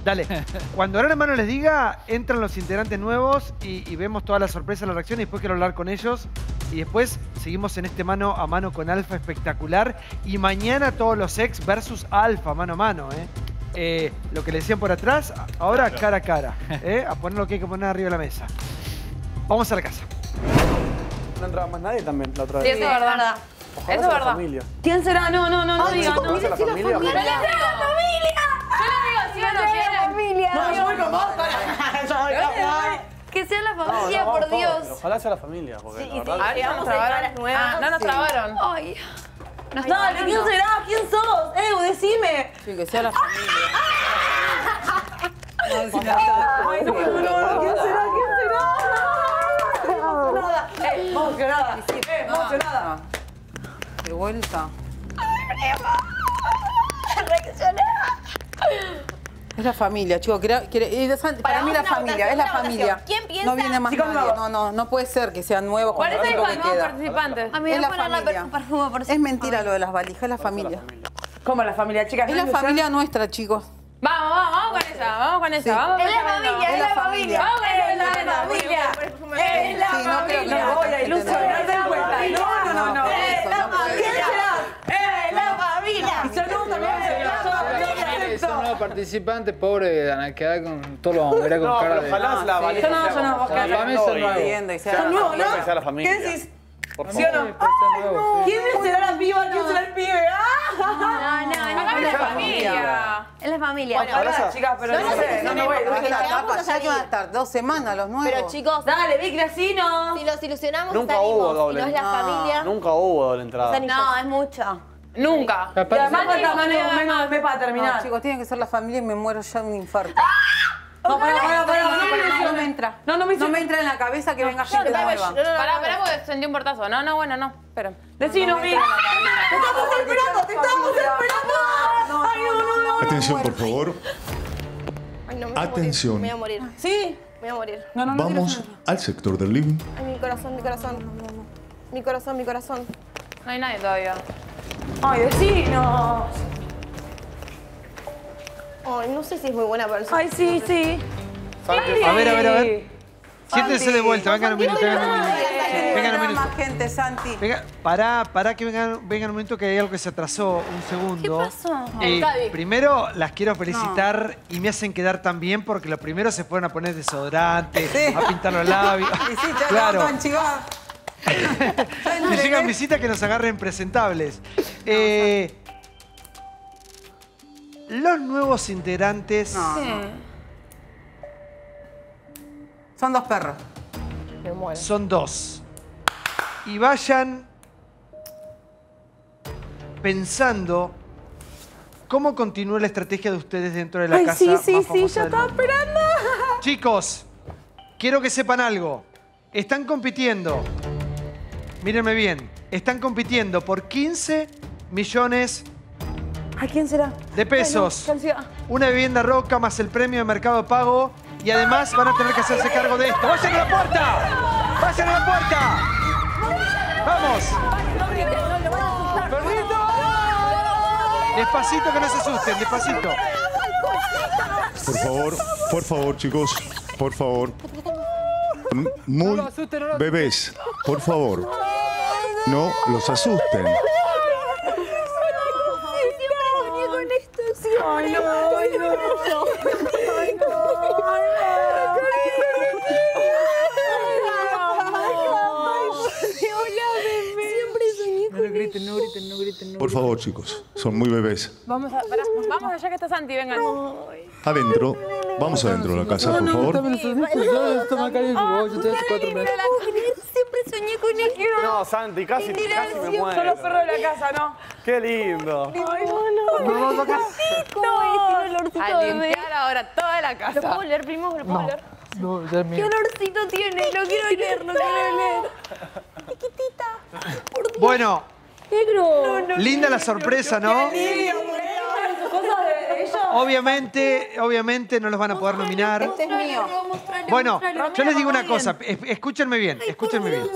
Dale. Cuando Gran Hermano les diga, entran los integrantes nuevos y, y vemos toda la sorpresa, la reacción y después quiero hablar con ellos. Y después seguimos en este mano a mano con Alfa espectacular. Y mañana todos los ex versus Alfa, mano a mano, ¿eh? Eh, lo que le decían por atrás, ahora cara a cara. ¿eh? A poner lo que hay que poner arriba de la mesa. Vamos a la casa. No entraba más nadie también la otra Sí, vez. eso es verdad. Ojalá Eso sea es la verdad. familia. ¿Quién será? No, no, no, no digan. No, ¿Ojalá sea la familia? Yo le digo, sí o no, sí o no. familia. No, yo voy con vos. Que sea la No, familia, no, por Dios. Ojalá sea la familia. Porque la verdad-. Ah, no nos trabaron. Ay. Dale, ¿quién será? ¿Quién sos? Eh, decime. Sí, que sea la familia. Ay, no, no, no, ¿quién será? ¿Quién será? Emocionada. Eh, emocionada. Eh, emocionada. De vuelta. Es la familia, chicos. es- para Para mí la familia, es la votación. familia. ¿Quién piensa? No viene más nadie. No, no, no puede ser que sean nuevos ¿Cuál es el nuevo participante? A mí Es me la ponen la familia. per- perfume por Es mentira lo de las valijas, es la familia. ¿Cómo la familia, chicas? Es la familia nuestra, chicos. Vamos, vamos, vamos con esa, vamos con esa, Sí. vamos con Es la familia, es la familia. Vamos con esa, Es la familia. Es la no familia. la voy a ilusionar de vuelta. No, no, no, no. Es la familia. Es la familia. Y saludos también. Son nuevos participantes, pobre, van a quedar con todos los hombres con No, cara de... ojalá la Yo no, sea yo no, vos son nuevos. todo. Son nuevos, ¿no? ¿Qué decís? Por ¿Sí o no? favor. ¿Quién será la piba? ¿Quién será el pibe? No, no, es la familia. Es la familia. Bueno, ojalá, chicas, pero no sé, no me voy la tapa, ya que van a estar dos semanas los nuevos. Pero chicos, Dale, Vic Gracino. si los ilusionamos, Nunca salimos. hubo doble. Y no es la No. familia. Nunca hubo doble entrada. No, es mucho. Nunca. Y además falta menos, menos mes para terminar. No, chicos, tiene que ser la familia y me muero ya de un infarto. No, pará, pará, pará, No, no, no, no, no me entra. No, no me No me entra en la cabeza que venga gente Pará, nueva. pará, pará, porque sentí un portazo. No, no, bueno, no. Espera. Decino, Vic. Te estamos esperando, te estamos esperando. Ay, no, no, no. Atención, por favor. Ay, no, me voy a Atención. Me voy a morir. Sí. Me voy a morir. No, no, Vamos al sector del living. Ay, mi corazón, mi corazón. Mi corazón, mi corazón. No hay nadie todavía. Ay, vecinos. Ay, no sé si es muy buena persona. Ay, sí, sí. A ver, a ver, a ver. Siéntense de vuelta, vengan un minuto, vengan un minuto. Vengan un minuto. más gente, Santi. Venga, pará, pará que vengan, vengan un momento que hay algo que se atrasó un segundo. ¿Qué pasó? Eh, primero las quiero felicitar y me hacen quedar tan bien porque lo primero se fueron a poner desodorante, a pintar los labios. Y sí, ya claro. Si llegan visitas que nos agarren presentables. Eh, los nuevos integrantes. Son dos perros. Son dos. Y vayan pensando cómo continúa la estrategia de ustedes dentro de la Ay, casa. sí, más sí, sí, del estaba mundo. esperando. Chicos, quiero que sepan algo. Están compitiendo. Mírenme bien. Están compitiendo por 15 millones ¿A quién será? de pesos. Ay, no, canción. Una vivienda roca más el premio de Mercado Pago. Y además van a tener que hacerse cargo de esto. ¡Vayan a la puerta! ¡Vayan a la puerta! ¡Vamos! Despacito que no se asusten, despacito. Por favor, por favor, chicos, por favor. Muy bebés, por favor. No los asusten. Ay, no, ay, no. Ay, no. Siempre soñé No griten, no griten, no griten. No Por favor, chicos, son muy bebés. Vamos, a, pará, vamos allá que está Santi, vengan. Adentro, vamos adentro de la casa, por favor. Siempre soñé con esto. No, Santi, casi, casi me Son los muero. perros de la casa, ¿no? Qué lindo. Ay, no, No, A limpiar ahora toda la casa. ¿Lo puedo oler, primo? ¿Lo puedo oler? No, ya es ¿Qué olorcito tiene? Lo quiero oler, lo quiero oler. Chiquitita. Por Linda la sorpresa, ¿no? Obviamente, obviamente no los van a poder nominar. Este es mío. Bueno, yo les digo una cosa, es- escúchenme bien, escúchenme bien.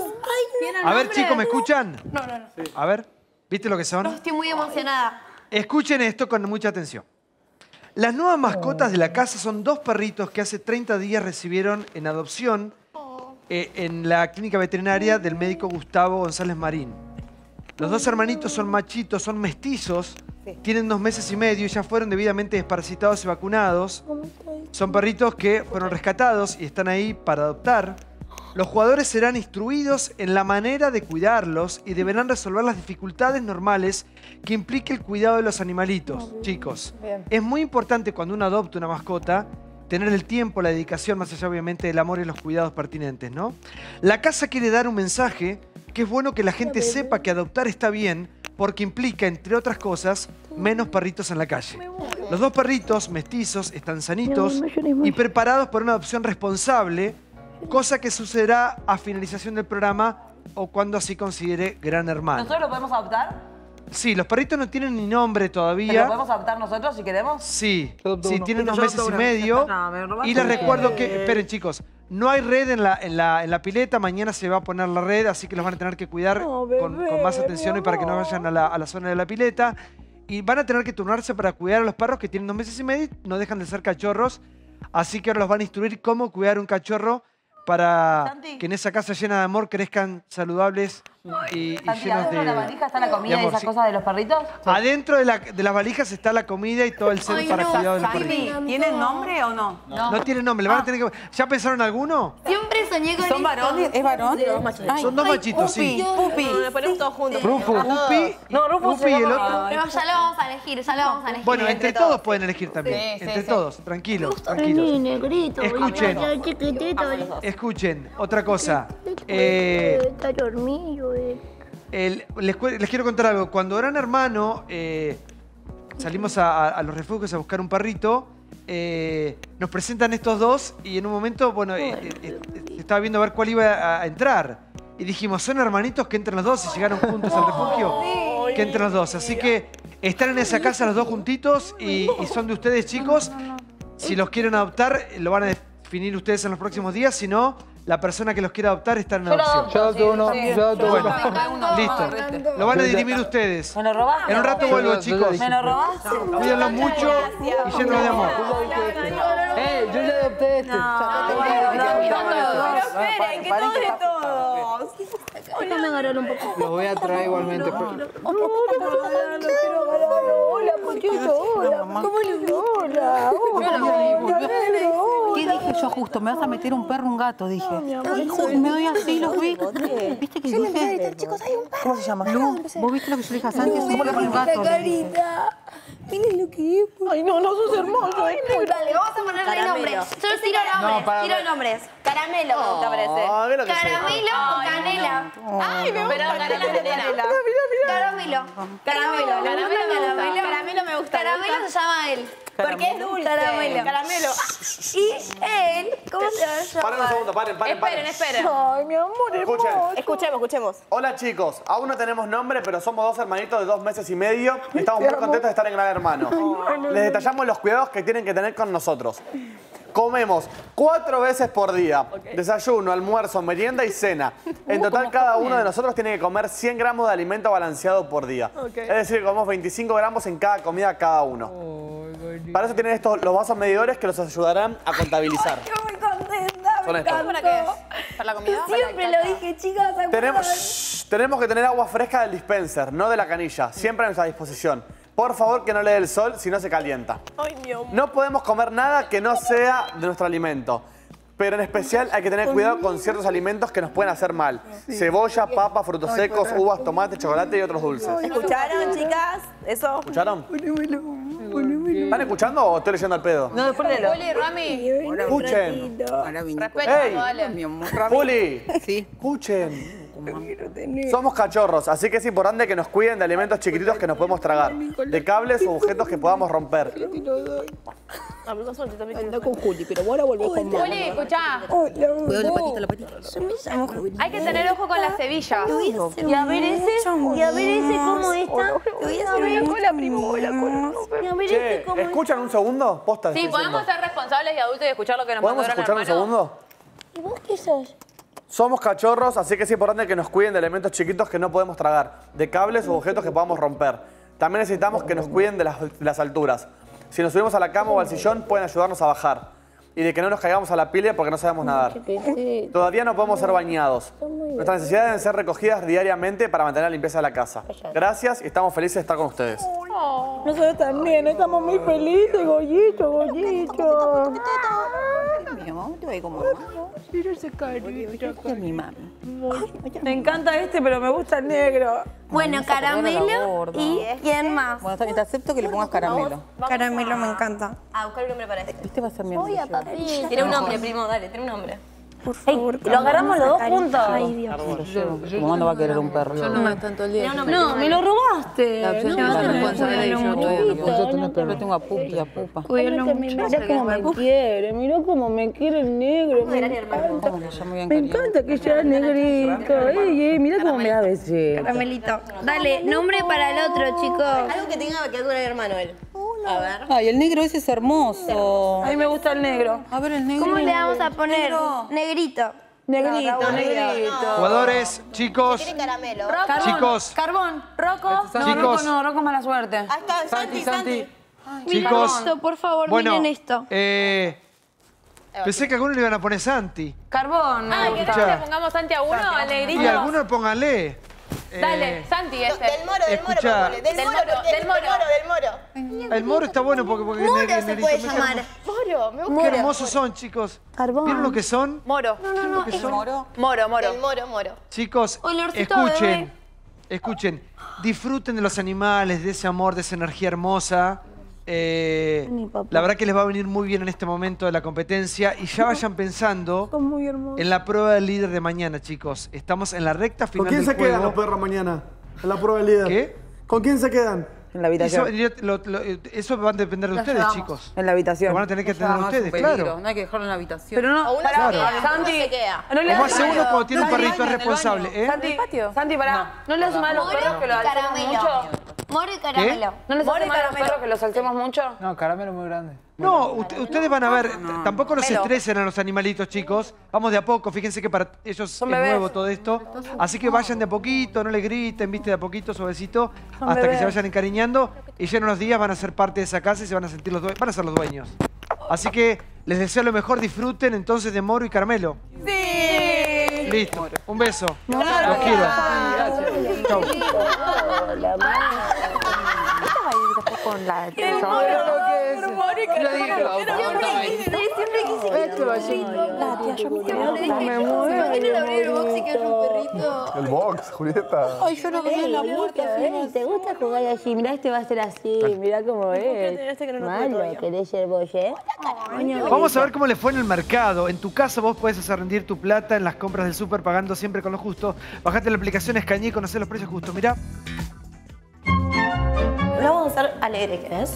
A ver, chicos, ¿me escuchan? No, no, no. A ver, ¿viste lo que son? Estoy muy emocionada. Escuchen esto con mucha atención. Las nuevas mascotas de la casa son dos perritos que hace 30 días recibieron en adopción eh, en la clínica veterinaria del médico Gustavo González Marín. Los dos hermanitos son machitos, son mestizos, tienen dos meses y medio y ya fueron debidamente desparasitados y vacunados. Son perritos que fueron rescatados y están ahí para adoptar. Los jugadores serán instruidos en la manera de cuidarlos y deberán resolver las dificultades normales que implique el cuidado de los animalitos. Chicos, Bien. es muy importante cuando uno adopta una mascota tener el tiempo, la dedicación, más allá obviamente del amor y los cuidados pertinentes, ¿no? La casa quiere dar un mensaje que es bueno que la gente sepa que adoptar está bien porque implica, entre otras cosas, menos perritos en la calle. Los dos perritos mestizos están sanitos y preparados para una adopción responsable, cosa que sucederá a finalización del programa o cuando así considere Gran Hermano. ¿Nosotros lo podemos adoptar? Sí, los perritos no tienen ni nombre ¿Pero lo todavía. podemos adoptar nosotros si queremos? Sí, sí, tienen unos meses y medio. Y les recuerdo que, esperen chicos, no hay red en la, en, la, en la pileta, mañana se va a poner la red, así que los van a tener que cuidar con, con más atención y para que no vayan a la, a la zona de la pileta. y van a tener que turnarse para cuidar a los perros que tienen dos meses y medio y no dejan de ser cachorros. Así que ahora los van a instruir cómo cuidar un cachorro para que en esa casa llena de amor crezcan saludables y, y Santi, llenos ¿adentro de, de la valija está la de comida y esas sí. cosas de los perritos? Adentro de, la- de las valijas está la comida y todo el set para cuidado de los perritos. ¿Tienen nombre o no? No, tiene nombre, le van a tener que... ¿Ya pensaron alguno? Siempre soñé con ¿Son varones? ¿Es varón? Ay, Son dos ay, machitos, sí. Pupi, Pupi. Nos ponemos todos juntos. Rufo, Pupi, No, Rufo Pupi y el otro. Pero ya lo vamos a elegir, ya lo vamos a elegir. Bueno, entre todos pueden elegir también. Sí, sí, entre sí. todos, tranquilos, tranquilos. negrito, Escuchen. Escuchen, otra cosa. Eh, Está dormido, eh. el- les, quiero contar algo. Cuando eran hermano, eh, salimos a, los refugios a buscar un perrito. eh, nos presentan estos dos y en un momento, bueno, estaba viendo a ver cuál iba a, a entrar. Y dijimos, son hermanitos que entran los dos y llegaron juntos al refugio. Que entran los dos. Así que están en esa casa los dos juntitos y, y son de ustedes, chicos. Si los quieren adoptar, lo van a definir ustedes en los próximos días. Si no, la persona que los quiera adoptar está en adopción. Yo adopto uno, yo adopto Bueno, uno. listo. Lo van a dirimir ustedes. ¿Me lo robaste? En un rato vuelvo, chicos. ¿Me lo robaste? Cuídenlo mucho y llénalo de amor. Eh, yo ya adopté este. esperen, que todos de todos. Ahorita me agarraron un poco. Los voy a traer igualmente. pero- Hola, Pochito, hola. ¿Cómo le Hola, ¿Qué dije yo justo? ¿Me vas a meter un perro un gato? Dije. Me doy así, los vi. ¿Viste que dije? ¿Cómo se llama? Lu, ¿vos viste lo que yo le dije a Santi? Es un perro un gato. Miren lo que es. Ay, no, no sos hermoso. Dale, vamos a ponerle Caramelo. nombres. Solo tiro nombres. No, para- tiro nombres. Caramelo. ¿Te parece? Ve lo que soy. Caramelo o canela. Ay, me gusta. Caramelo. Caramelo. Caramelo me gusta. Caramelo me gusta. Caramelo se llama él. Porque es dulce. Caramelo. Caramelo. Y él, ¿cómo se va a llamar? Paren un segundo, paren, paren, paren. Esperen, esperen. Ay, mi amor Escuchen. Escuchemos, escuchemos. Hola chicos, aún no tenemos nombre, pero somos dos hermanitos de dos meses y medio y estamos muy contentos de estar en Gran Hermano. Les detallamos los cuidados que tienen que tener con nosotros. Comemos cuatro veces por día. Desayuno, almuerzo, merienda y cena. En total, cada uno de nosotros tiene que comer 100 gramos de alimento balanceado por día. Es decir, que comemos 25 gramos en cada comida cada uno. Para eso tienen estos, los vasos medidores que los ayudarán a contabilizar. Estoy muy contenta. Son me. ¿Para qué es? ¿Para la comida? Siempre lo dije, chicas. ¿se Tenemos? Shh, tenemos que tener agua fresca del dispenser, no de la canilla, siempre a nuestra disposición. Por favor, que no le dé el sol si no se calienta. Ay, mi amor. No podemos comer nada que no sea de nuestro alimento. Pero en especial hay que tener cuidado con ciertos alimentos que nos pueden hacer mal. Cebolla, papa, frutos secos, uvas, tomate, chocolate y otros dulces. ¿Escucharon, chicas? Eso. ¿Escucharon? ¿Están escuchando o estoy leyendo al pedo? No, después de lo. Juli, Rami, Escuchen. respeta, Ey. dale. Mi amor. Juli, Sí. escuchen. Somos cachorros, así que es importante que nos cuiden de alimentos chiquititos que nos podemos tragar, de cables o objetos que podamos romper. Anda con Juli, pero ahora volvés con mamá. Juli, escuchá. Cuidado la patita, la patita. Hay que tener ojo con las cebillas. Y a ver ese, y a ver ese cómo está. Te voy a hacer un- Hola, primo, hola, cola. Y a ver Che, cómo ¿escuchan un segundo? Posta, Sí, podemos ser responsables y adultos y escuchar lo que nos mandó ¿Podemos escuchar un segundo? ¿Y vos qué sos? Somos cachorros, así que es importante que nos cuiden de elementos chiquitos que no podemos tragar, de cables o objetos que podamos romper. También necesitamos que nos cuiden de las, de las alturas. Si nos subimos a la cama o al sillón, pueden ayudarnos a bajar. Y de que no nos caigamos a la pila porque no sabemos nadar. Todavía no podemos ser bañados. Nuestras necesidades deben ser recogidas diariamente para mantener la limpieza de la casa. Gracias y estamos felices de estar con ustedes. Nosotros también, estamos muy felices, Goyito, Goyito. Mi amor, te voy como Mira ese carita. Mi mami. Me encanta este, pero me gusta el negro. Bueno, caramelo y ¿quién más? Bueno, te acepto que le pongas caramelo. Caramelo me encanta. A buscar un nombre para este. Este va a ser mi Voy a amigo. Tiene un nombre, primo, dale, tiene un nombre. Por favor. lo agarramos los dos juntos. Ay, Dios. ¿Cómo no va a querer un perro? Yo no me tanto el día. No, me lo robaste. La opción No, no, no, yo, no, no, no. Yo tengo a Pupi y a Pupa. Mira cómo me quiere, mira cómo me quiere el negro. Me encanta, ¿Cómo le llamo bien me encanta que sea negrito. Ey, ey, mira cómo me da besitos. Caramelito. Dale, nombre para el otro, chicos. Algo que tenga que ver con el hermano él. A ver. Ay, el negro ese es hermoso. A mí me gusta el negro. A ver el negro. ¿Cómo le vamos a poner? Negrito. Negrito, negrito. Jugadores, chicos, caramelo. Carbón, Chicos. Carbón. Rocco. Este No, Chicos. Rocco no, Rocco mala suerte. Ahí está, Santi, Santi. chicos. esto, por favor, Bueno, miren esto. eh, pensé que algunos le iban a poner Santi. Carbón. Ah, Ah, ¿querés ¿querés que le pongamos Santi a uno, al negrito? Y algunos pónganle. Eh, Dale, Santi este. Del moro, del moro, escucha. Del Del moro, del moro. del moro. El moro está bueno porque, porque Moro se puede llamar. Moro, me gusta. Qué hermosos son, chicos. ¿Vieron lo que son? Moro. No, no, no, moro. Moro, moro. Moro, moro. Chicos, escuchen, bebé. escuchen, disfruten de los animales, de ese amor, de esa energía hermosa. Eh, la verdad que les va a venir muy bien en este momento de la competencia y ya vayan pensando en la prueba del líder de mañana, chicos. Estamos en la recta ¿Con final quién del se quedan los perros mañana? En la prueba del líder. ¿Qué? ¿Con quién se quedan? En la habitación. Eso, lo- lo- eso va a depender de ustedes, llevamos. chicos. En la habitación. Lo van a tener que tener llevamos, ustedes, claro. No hay que dejarlo en la habitación. Pero no, Uno Claro. Santi. se queda. No le uno cuando tiene un perrito es responsable. ¿eh? Santi, Santi, pará. ¿No le hace mal a los perros que lo mucho? Moro y caramelo. ¿No les Moro hace y mal a los caramelo. perros que los saltemos mucho? No, caramelo muy grande. No, ustedes van a ver, tampoco los estresen a los animalitos, chicos. Vamos de a poco, fíjense que para ellos es bebés. nuevo todo esto. Así que vayan de a poquito, no le griten, viste, de a poquito, suavecito, hasta que bebés. se vayan encariñando. Y ya en unos días van a ser parte de esa casa y se van a sentir los dueños, van a ser los dueños. Así que les deseo lo mejor, disfruten entonces de Moro y Caramelo. Sí. Listo, un beso. Los quiero. Chau. con la El moro, el moro y Yo dije que la Este el box y que haya un perrito. El box, Julieta. Ay, yo lo veía en la puerta. ¿Te gusta jugar así? Mirá, este va a ser así. Mirá cómo es. Malo, ¿querés ser boye? Vamos a ver cómo le fue en el mercado. En tu casa vos podés hacer rendir tu plata en las compras del súper pagando siempre con lo justo. Bajate la aplicación Escañé y conocé los precios justos. Mirá. Lo vamos a hacer alegre, ¿querés?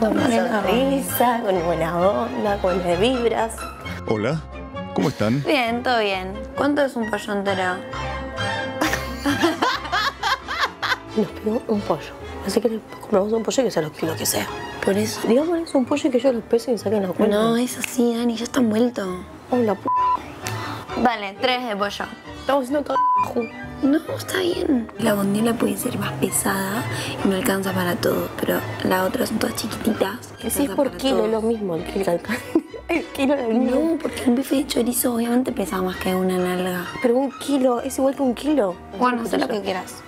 Con buena risa, con buena onda, con buenas vibras. Hola, ¿cómo están? Bien, todo bien. ¿Cuánto es un pollo entero? Nos pidió un pollo. Así que le compramos un pollo que sea los kilos que sea. Por eso. Digamos, es un pollo que yo los peso y saquen la cuenta. No, es así, Dani, ya está envuelto. Hola, p. Dale, tres de pollo. Estamos haciendo todo. No, está bien. La bondiola puede ser más pesada y no alcanza para todo, pero las otras son todas chiquititas. Si es por kilo, es lo mismo. El kilo. El kilo mismo. No, porque un bife de chorizo obviamente pesa más que una nalga. Pero un kilo es igual que un kilo. Bueno, haz lo que quieras.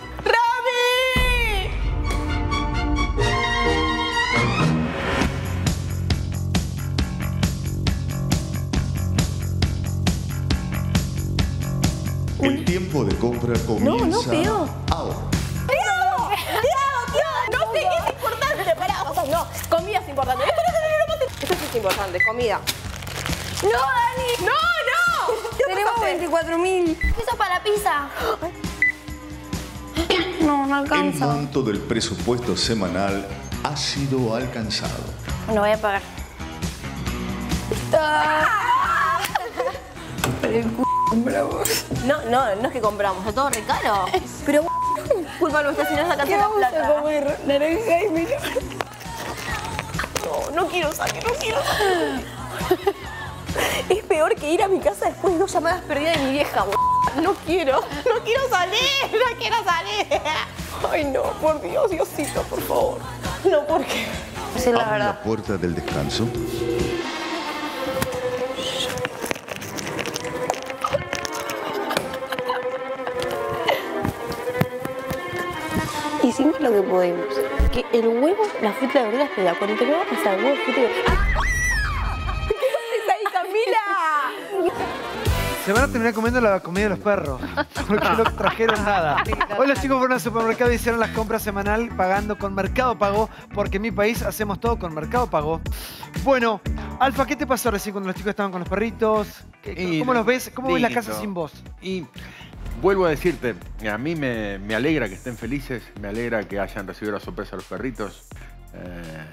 El tiempo de compra comienza no, peor. ahora. ¡Tío! ¡Tío! ¡No sé qué es importante! Pará, o sea, no, comida es importante. Esto no, no, no, no, Esto sí es importante, comida. no, Dani! ¡No, no! Tenemos 24 mil. Eso es para pizza. No, no El alcanza. monto del presupuesto semanal ha sido alcanzado. No voy a pagar. No, no, no es que compramos, es todo re caro. Pero culpa nuestra si no sacaste la plata. comer naranja y melón. No, no quiero salir, no quiero salir. Es peor que ir a mi casa después de dos llamadas perdidas de mi vieja. No quiero, no quiero salir, no quiero salir. Ay, no, por Dios, Diosito, por favor. No, ¿por qué? Sí, la Abre verdad. la puerta del descanso. Hicimos lo que pudimos. Que el huevo, la fruta y la verdura es pega. Cuando te lo va a pasar huevo, fruta. ¿Qué haces ahí, Camila? Se van a terminar comiendo la comida de los perros. Porque no trajeron nada. Hoy los chicos fueron al supermercado y hicieron las compras semanal pagando con Mercado Pago, porque en mi país hacemos todo con Mercado Pago. Bueno, Alfa, ¿qué te pasó recién cuando los chicos estaban con los perritos? ¿Qué- Y ¿Cómo los ves? ¿Cómo ves la casa sin vos? Y vuelvo a decirte, a mí me, me alegra que estén felices, me alegra que hayan recibido la sorpresa a los perritos. Eh,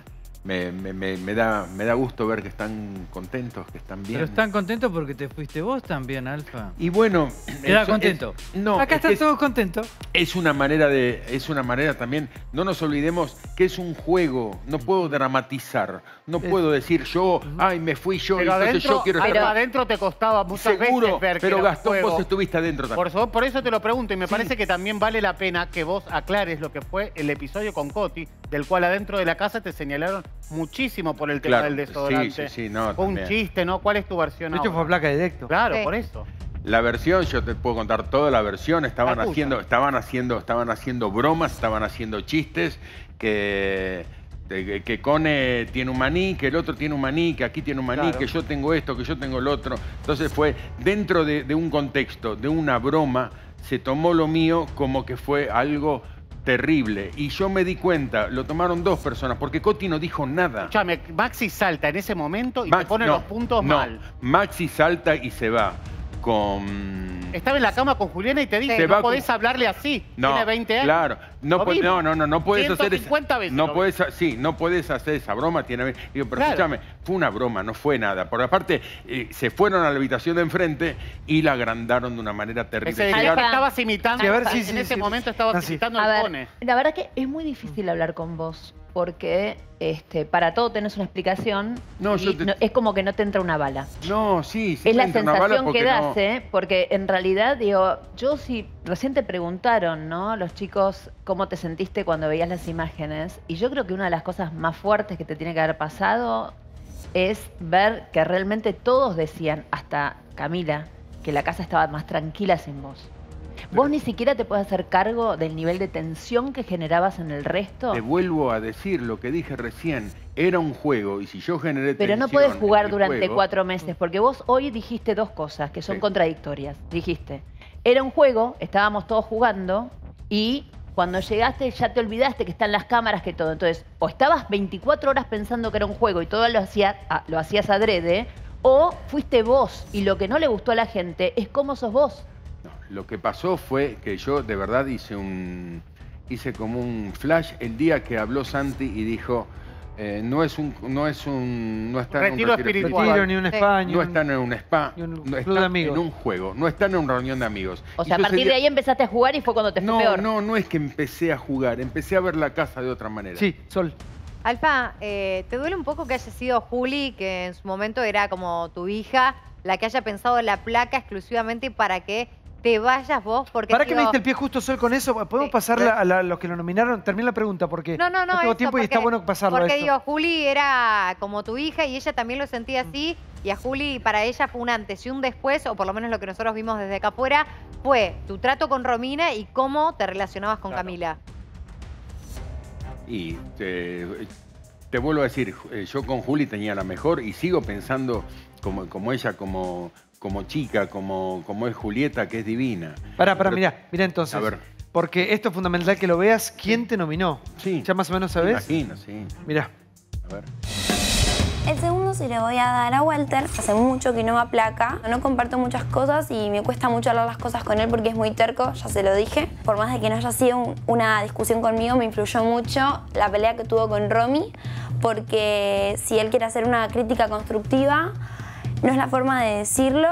me, me- me- me da, me da gusto ver que están contentos, que están bien. Pero están contentos porque te fuiste vos también, Alfa. Y bueno, Queda contento. es- no, Acá están es- todos contentos. Es una manera de, es una manera también. No nos olvidemos que es un juego. No puedo dramatizar. No puedo decir yo, ay, me fui yo, Pero entonces adentro, yo quiero estar. pero adentro te costaba muchas Seguro, veces ver que pero un Gastón, vos estuviste adentro también. Por eso, por eso te lo pregunto y me parece que también vale la pena que vos aclares lo que fue el episodio con Coti, del cual adentro de la casa te señalaron muchísimo por el tema Claro, del desodorante. sí, sí, sí, no, fue un también. chiste, ¿no? ¿Cuál es tu versión De hecho, fue placa directo. Claro, Sí. por eso. La versión, yo te puedo contar toda la versión, estaban La haciendo, estaban haciendo, estaban haciendo bromas, estaban haciendo chistes, que, que, que Cone tiene un maní, que el otro tiene un maní, que aquí tiene un maní, Claro. que yo tengo esto, que yo tengo el otro. Entonces fue dentro de, de un contexto, de una broma, se tomó lo mío como que fue algo terrible. Y yo me di cuenta, lo tomaron dos personas, porque Coti no dijo nada. Escuchame, Maxi salta en ese momento y Max- te pone no, los puntos no, mal. Maxi salta y se va con... Estaba en la cama con Juliana y te dice, Se no podés hablarle así. No, Tiene 20 años. Claro, no, vimos. no, no, no, no puedes hacer 150 esa, veces no lo puedes, ha- sí, no puedes hacer esa broma, tiene, digo, pero Claro. escúchame, fue una broma, no fue nada. Por aparte, eh, se fueron a la habitación de enfrente y la agrandaron de una manera terrible. Ese que estabas imitando, Sí, a ver, sí, en sí, ese sí. momento estabas imitando A al ver, Cone. la verdad que es muy difícil hablar con vos porque este, para todo tenés una explicación No, y yo te- no- es como que no te entra una bala. No, sí, sí. es la entra una bala sensación que das, no- ¿eh? Porque en realidad, digo, yo sí, recién te preguntaron, ¿no? Los chicos, ¿cómo te sentiste cuando veías las imágenes? Y yo creo que una de las cosas más fuertes que te tiene que haber pasado es ver que realmente todos decían, hasta Camila, que la casa estaba más tranquila sin vos. ¿Vos ni siquiera te puedes hacer cargo del nivel de tensión que generabas en el resto? Te vuelvo a decir lo que dije recién. Era un juego y si yo generé Pero no puedes jugar durante juego- cuatro meses, porque vos hoy dijiste dos cosas que son Sí. contradictorias. Dijiste, era un juego, estábamos todos jugando y cuando llegaste ya te olvidaste que están las cámaras, que todo. Entonces, o estabas 24 horas pensando que era un juego y todo lo, hacía, ah, lo hacías adrede, o fuiste vos y lo que no le gustó a la gente es cómo sos vos. Lo que pasó fue que yo de verdad hice un hice como un flash el día que habló Santi y dijo eh, no es un no es un no están en un retiro espiritual. Retiro, ni un spa, ni no un- están en un spa, ni un no están de amigos. en un juego, no están en una reunión de amigos. O sea, a partir de ahí empezaste a jugar y fue cuando te fue no, peor. no, no es que empecé a jugar, empecé a ver la casa de otra manera. Sí, Sol. Alfa, eh, ¿te duele un poco que haya sido Juli, que en su momento era como tu hija, la que haya pensado la placa exclusivamente para que te vayas vos? Porque ¿Para que me diste el pie justo, Sol, con eso? ¿Podemos Sí. pasar a, los que lo nominaron? Termina la pregunta porque No, no, no. tengo tiempo y está bueno pasarlo a Porque esto. digo, Juli era como tu hija y ella también lo sentía así. Y a Juli, para ella fue un antes y un después, o por lo menos lo que nosotros vimos desde acá afuera, fue tu trato con Romina y cómo te relacionabas con Camila. Y te, te vuelvo a decir, eh, yo con Juli tenía la mejor y sigo pensando como, como ella, como, como chica, como, como es Julieta, que es divina. Pará, pará, Pero- mira, mira entonces. A ver. Porque esto es fundamental que lo veas. ¿Quién te nominó? Sí. ¿Ya más o menos sabes? Imagino, sí. Mira. A ver. El segundo se le voy a dar a Walter. Hace mucho que no me aplaca. No comparto muchas cosas y me cuesta mucho hablar las cosas con él porque es muy terco, ya se lo dije. Por más de que no haya sido un- una discusión conmigo, me influyó mucho la pelea que tuvo con Romy porque si él quiere hacer una crítica constructiva, no es la forma de decirlo,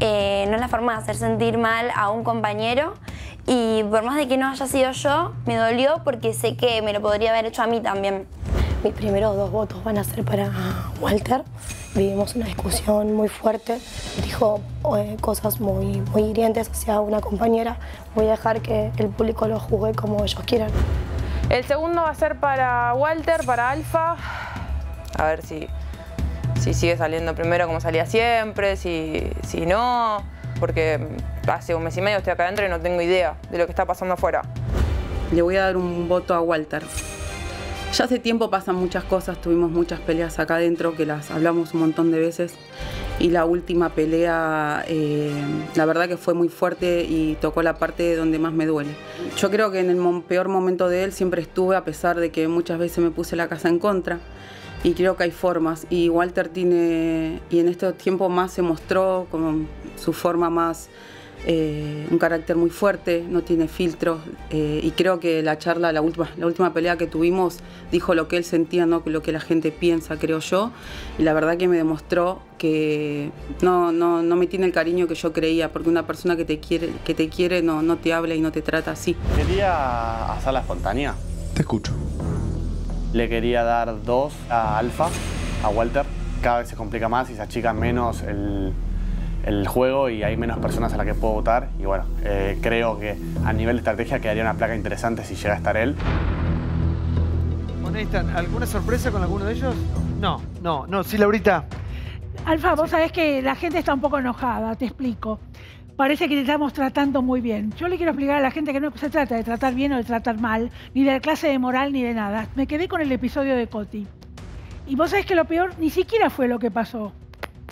eh, no es la forma de hacer sentir mal a un compañero. Y por más de que no haya sido yo, me dolió porque sé que me lo podría haber hecho a mí también. Mis primeros dos votos van a ser para Walter. Vivimos una discusión muy fuerte. Dijo eh, cosas muy, muy hirientes hacia una compañera. Voy a dejar que el público lo juzgue como ellos quieran. El segundo va a ser para Walter, para Alfa. A ver si, si sigue saliendo primero como salía siempre, si, si no. Porque hace un mes y medio estoy acá adentro y no tengo idea de lo que está pasando afuera. Le voy a dar un voto a Walter. Ya hace tiempo pasan muchas cosas, tuvimos muchas peleas acá adentro que las hablamos un montón de veces y la última pelea eh, la verdad que fue muy fuerte y tocó la parte donde más me duele. Yo creo que en el peor momento de él siempre estuve a pesar de que muchas veces me puse la casa en contra y creo que hay formas y Walter tiene y en este tiempo más se mostró como su forma más eh, un carácter muy fuerte, no tiene filtros eh, y creo que la charla, la última, la última pelea que tuvimos, dijo lo que él sentía, no lo que la gente piensa, creo yo, y la verdad que me demostró que no, no, no me tiene el cariño que yo creía, porque una persona que te quiere, que te quiere no, no te habla y no te trata así. Quería hacerla espontánea. Te escucho. Le quería dar dos a Alfa, a Walter. Cada vez se complica más y se achica menos el, el juego y hay menos personas a las que puedo votar. Y bueno, eh, creo que a nivel de estrategia quedaría una placa interesante si llega a estar él. Están. ¿Alguna sorpresa con alguno de ellos? No, no, no. Sí, Laurita. Alfa, vos sabés que la gente está un poco enojada, te explico. Parece que te estamos tratando muy bien. Yo le quiero explicar a la gente que no se trata de tratar bien o de tratar mal, ni de clase de moral ni de nada. Me quedé con el episodio de Coti. Y vos sabés que lo peor ni siquiera fue lo que pasó.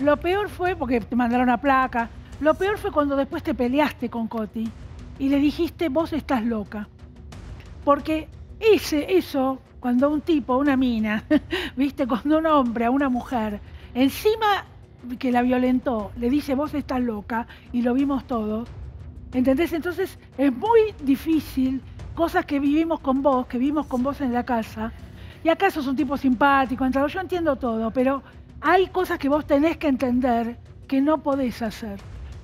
Lo peor fue porque te mandaron a placa. Lo peor fue cuando después te peleaste con Coti y le dijiste vos estás loca. Porque ese, eso, cuando un tipo, una mina, viste, cuando un hombre a una mujer, encima que la violentó, le dice vos estás loca, y lo vimos todos, ¿entendés? Entonces es muy difícil, cosas que vivimos con vos, que vivimos con vos en la casa, y acá sos un tipo simpático, entrado, yo entiendo todo, pero hay cosas que vos tenés que entender que no podés hacer.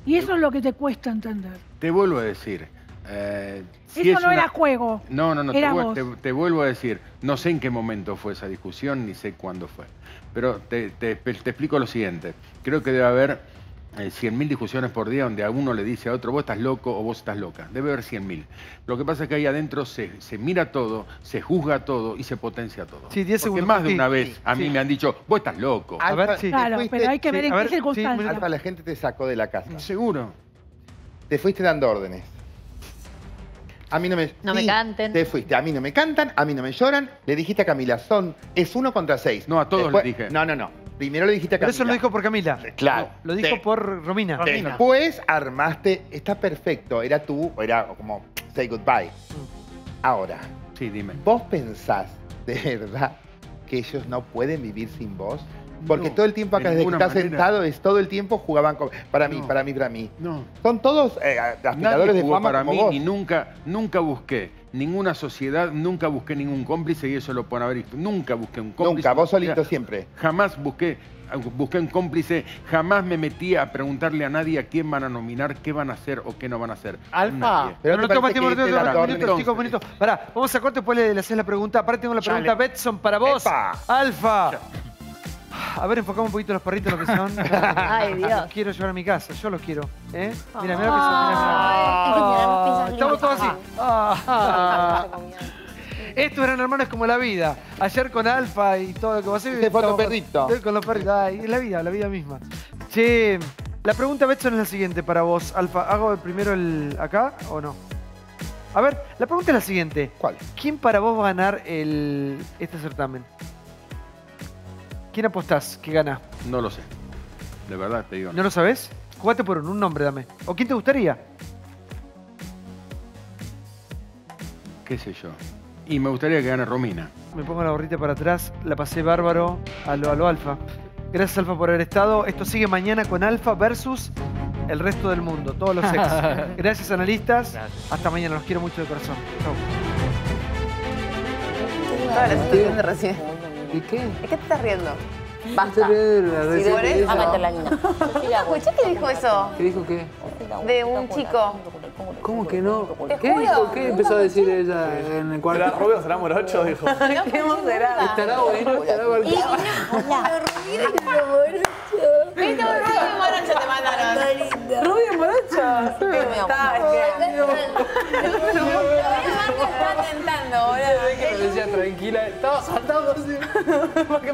Y eso es lo que te cuesta entender. Te vuelvo a decir. eh, si eso es no una- era juego. No, no, no, Era vos. te- te vuelvo a decir, no sé en qué momento fue esa discusión, ni sé cuándo fue. Pero te, te- te explico lo siguiente. Creo que debe haber eh, 100.000 discusiones por día donde a uno le dice a otro, vos estás loco o vos estás loca. Debe haber 100.000. Lo que pasa es que ahí adentro se, se mira todo, se juzga todo y se potencia todo. Sí, 10 Porque segundos. más de una sí, vez a mí sí. me han dicho, vos estás loco. A ver, sí. Claro, fuiste- pero hay que ver sí, en qué circunstancias. La gente te sacó de la casa. Seguro. Te fuiste dando órdenes. A mí no me... No me canten. Te fuiste. A mí no me cantan, a mí no me lloran. Le dijiste a Camila, son... Es uno contra seis. No, a todos Después- le dije. No, no, no. Primero le dijiste a Pero Camila. eso lo dijo por Camila. Claro. Lo dijo por Romina. Después armaste... Está perfecto. Era tú, era como say goodbye. Ahora. Sí, dime. ¿Vos pensás de verdad que ellos no pueden vivir sin vos? Porque todo el tiempo acá, de desde que manera. sentado, es todo el tiempo jugaban con... Para mí, No. para mí, para mí. No. Son todos eh, aspiradores Nadie de jugó fama para como mí vos. y nunca, nunca busqué ninguna sociedad, nunca busqué ningún cómplice y eso lo pueden haber visto. Nunca busqué un cómplice. Nunca, vos solito siempre. Jamás busqué, busqué un cómplice, jamás me metí a preguntarle a nadie a quién van a nominar, qué van a hacer o qué no van a hacer. Alfa. Pero no, ¿no no, te toma parece tiempo, que no, te no, da no, la orden minutos, chicos, minutos. Pará, vamos a corte, después le, haces la pregunta. Aparte tengo la pregunta, Betson, para vos. Alfa. A ver, enfocamos un poquito los perritos lo que son. Ay, Dios. Los quiero llevar a mi casa, yo los quiero. ¿eh? Mira, mira lo que son. Mira, mira. Estamos todos así. Ah. Estos eran hermanos como la vida. Ayer con Alfa y todo lo que perrito. Con los perritos. Ay, es la vida, la vida misma. Che, la pregunta, Betson, es la siguiente para vos. Alfa, ¿hago el primero el acá o no? A ver, la pregunta es la siguiente. ¿Cuál? ¿Quién para vos va a ganar el, este certamen? ¿Quién apostás que gana? No lo sé. De verdad te digo. ¿No lo sabés? Jugate por uno, un nombre dame. ¿O quién te gustaría? ¿Qué sé yo? Y me gustaría que gane Romina. Me pongo la gorrita para atrás, la pasé bárbaro a lo, a lo Alfa. Gracias Alfa por haber estado. Esto sigue mañana con Alfa versus el resto del mundo, todos los ex. Gracias analistas. Hasta mañana, los quiero mucho de corazón. Chau. Toda la situación de recién. ¿Y qué? ¿De qué te estás riendo? Basta. Vamos a meter la niña. ¿Escuché que dijo eso? ¿Qué dijo qué? De un chico. ¿Cómo que no? Te ¿Qué dijo? ¿Qué empezó a decir ella en el cuarto? ¿Será rubio, será morocho? Dijo. ¿Qué será? Estará bueno, estará cualquier- Hola. Viste, un rubio y morocho te mandaron. ¿Rubio y morocho? Está, está tentando, boludo. que me decía tranquila, estaba saltando así.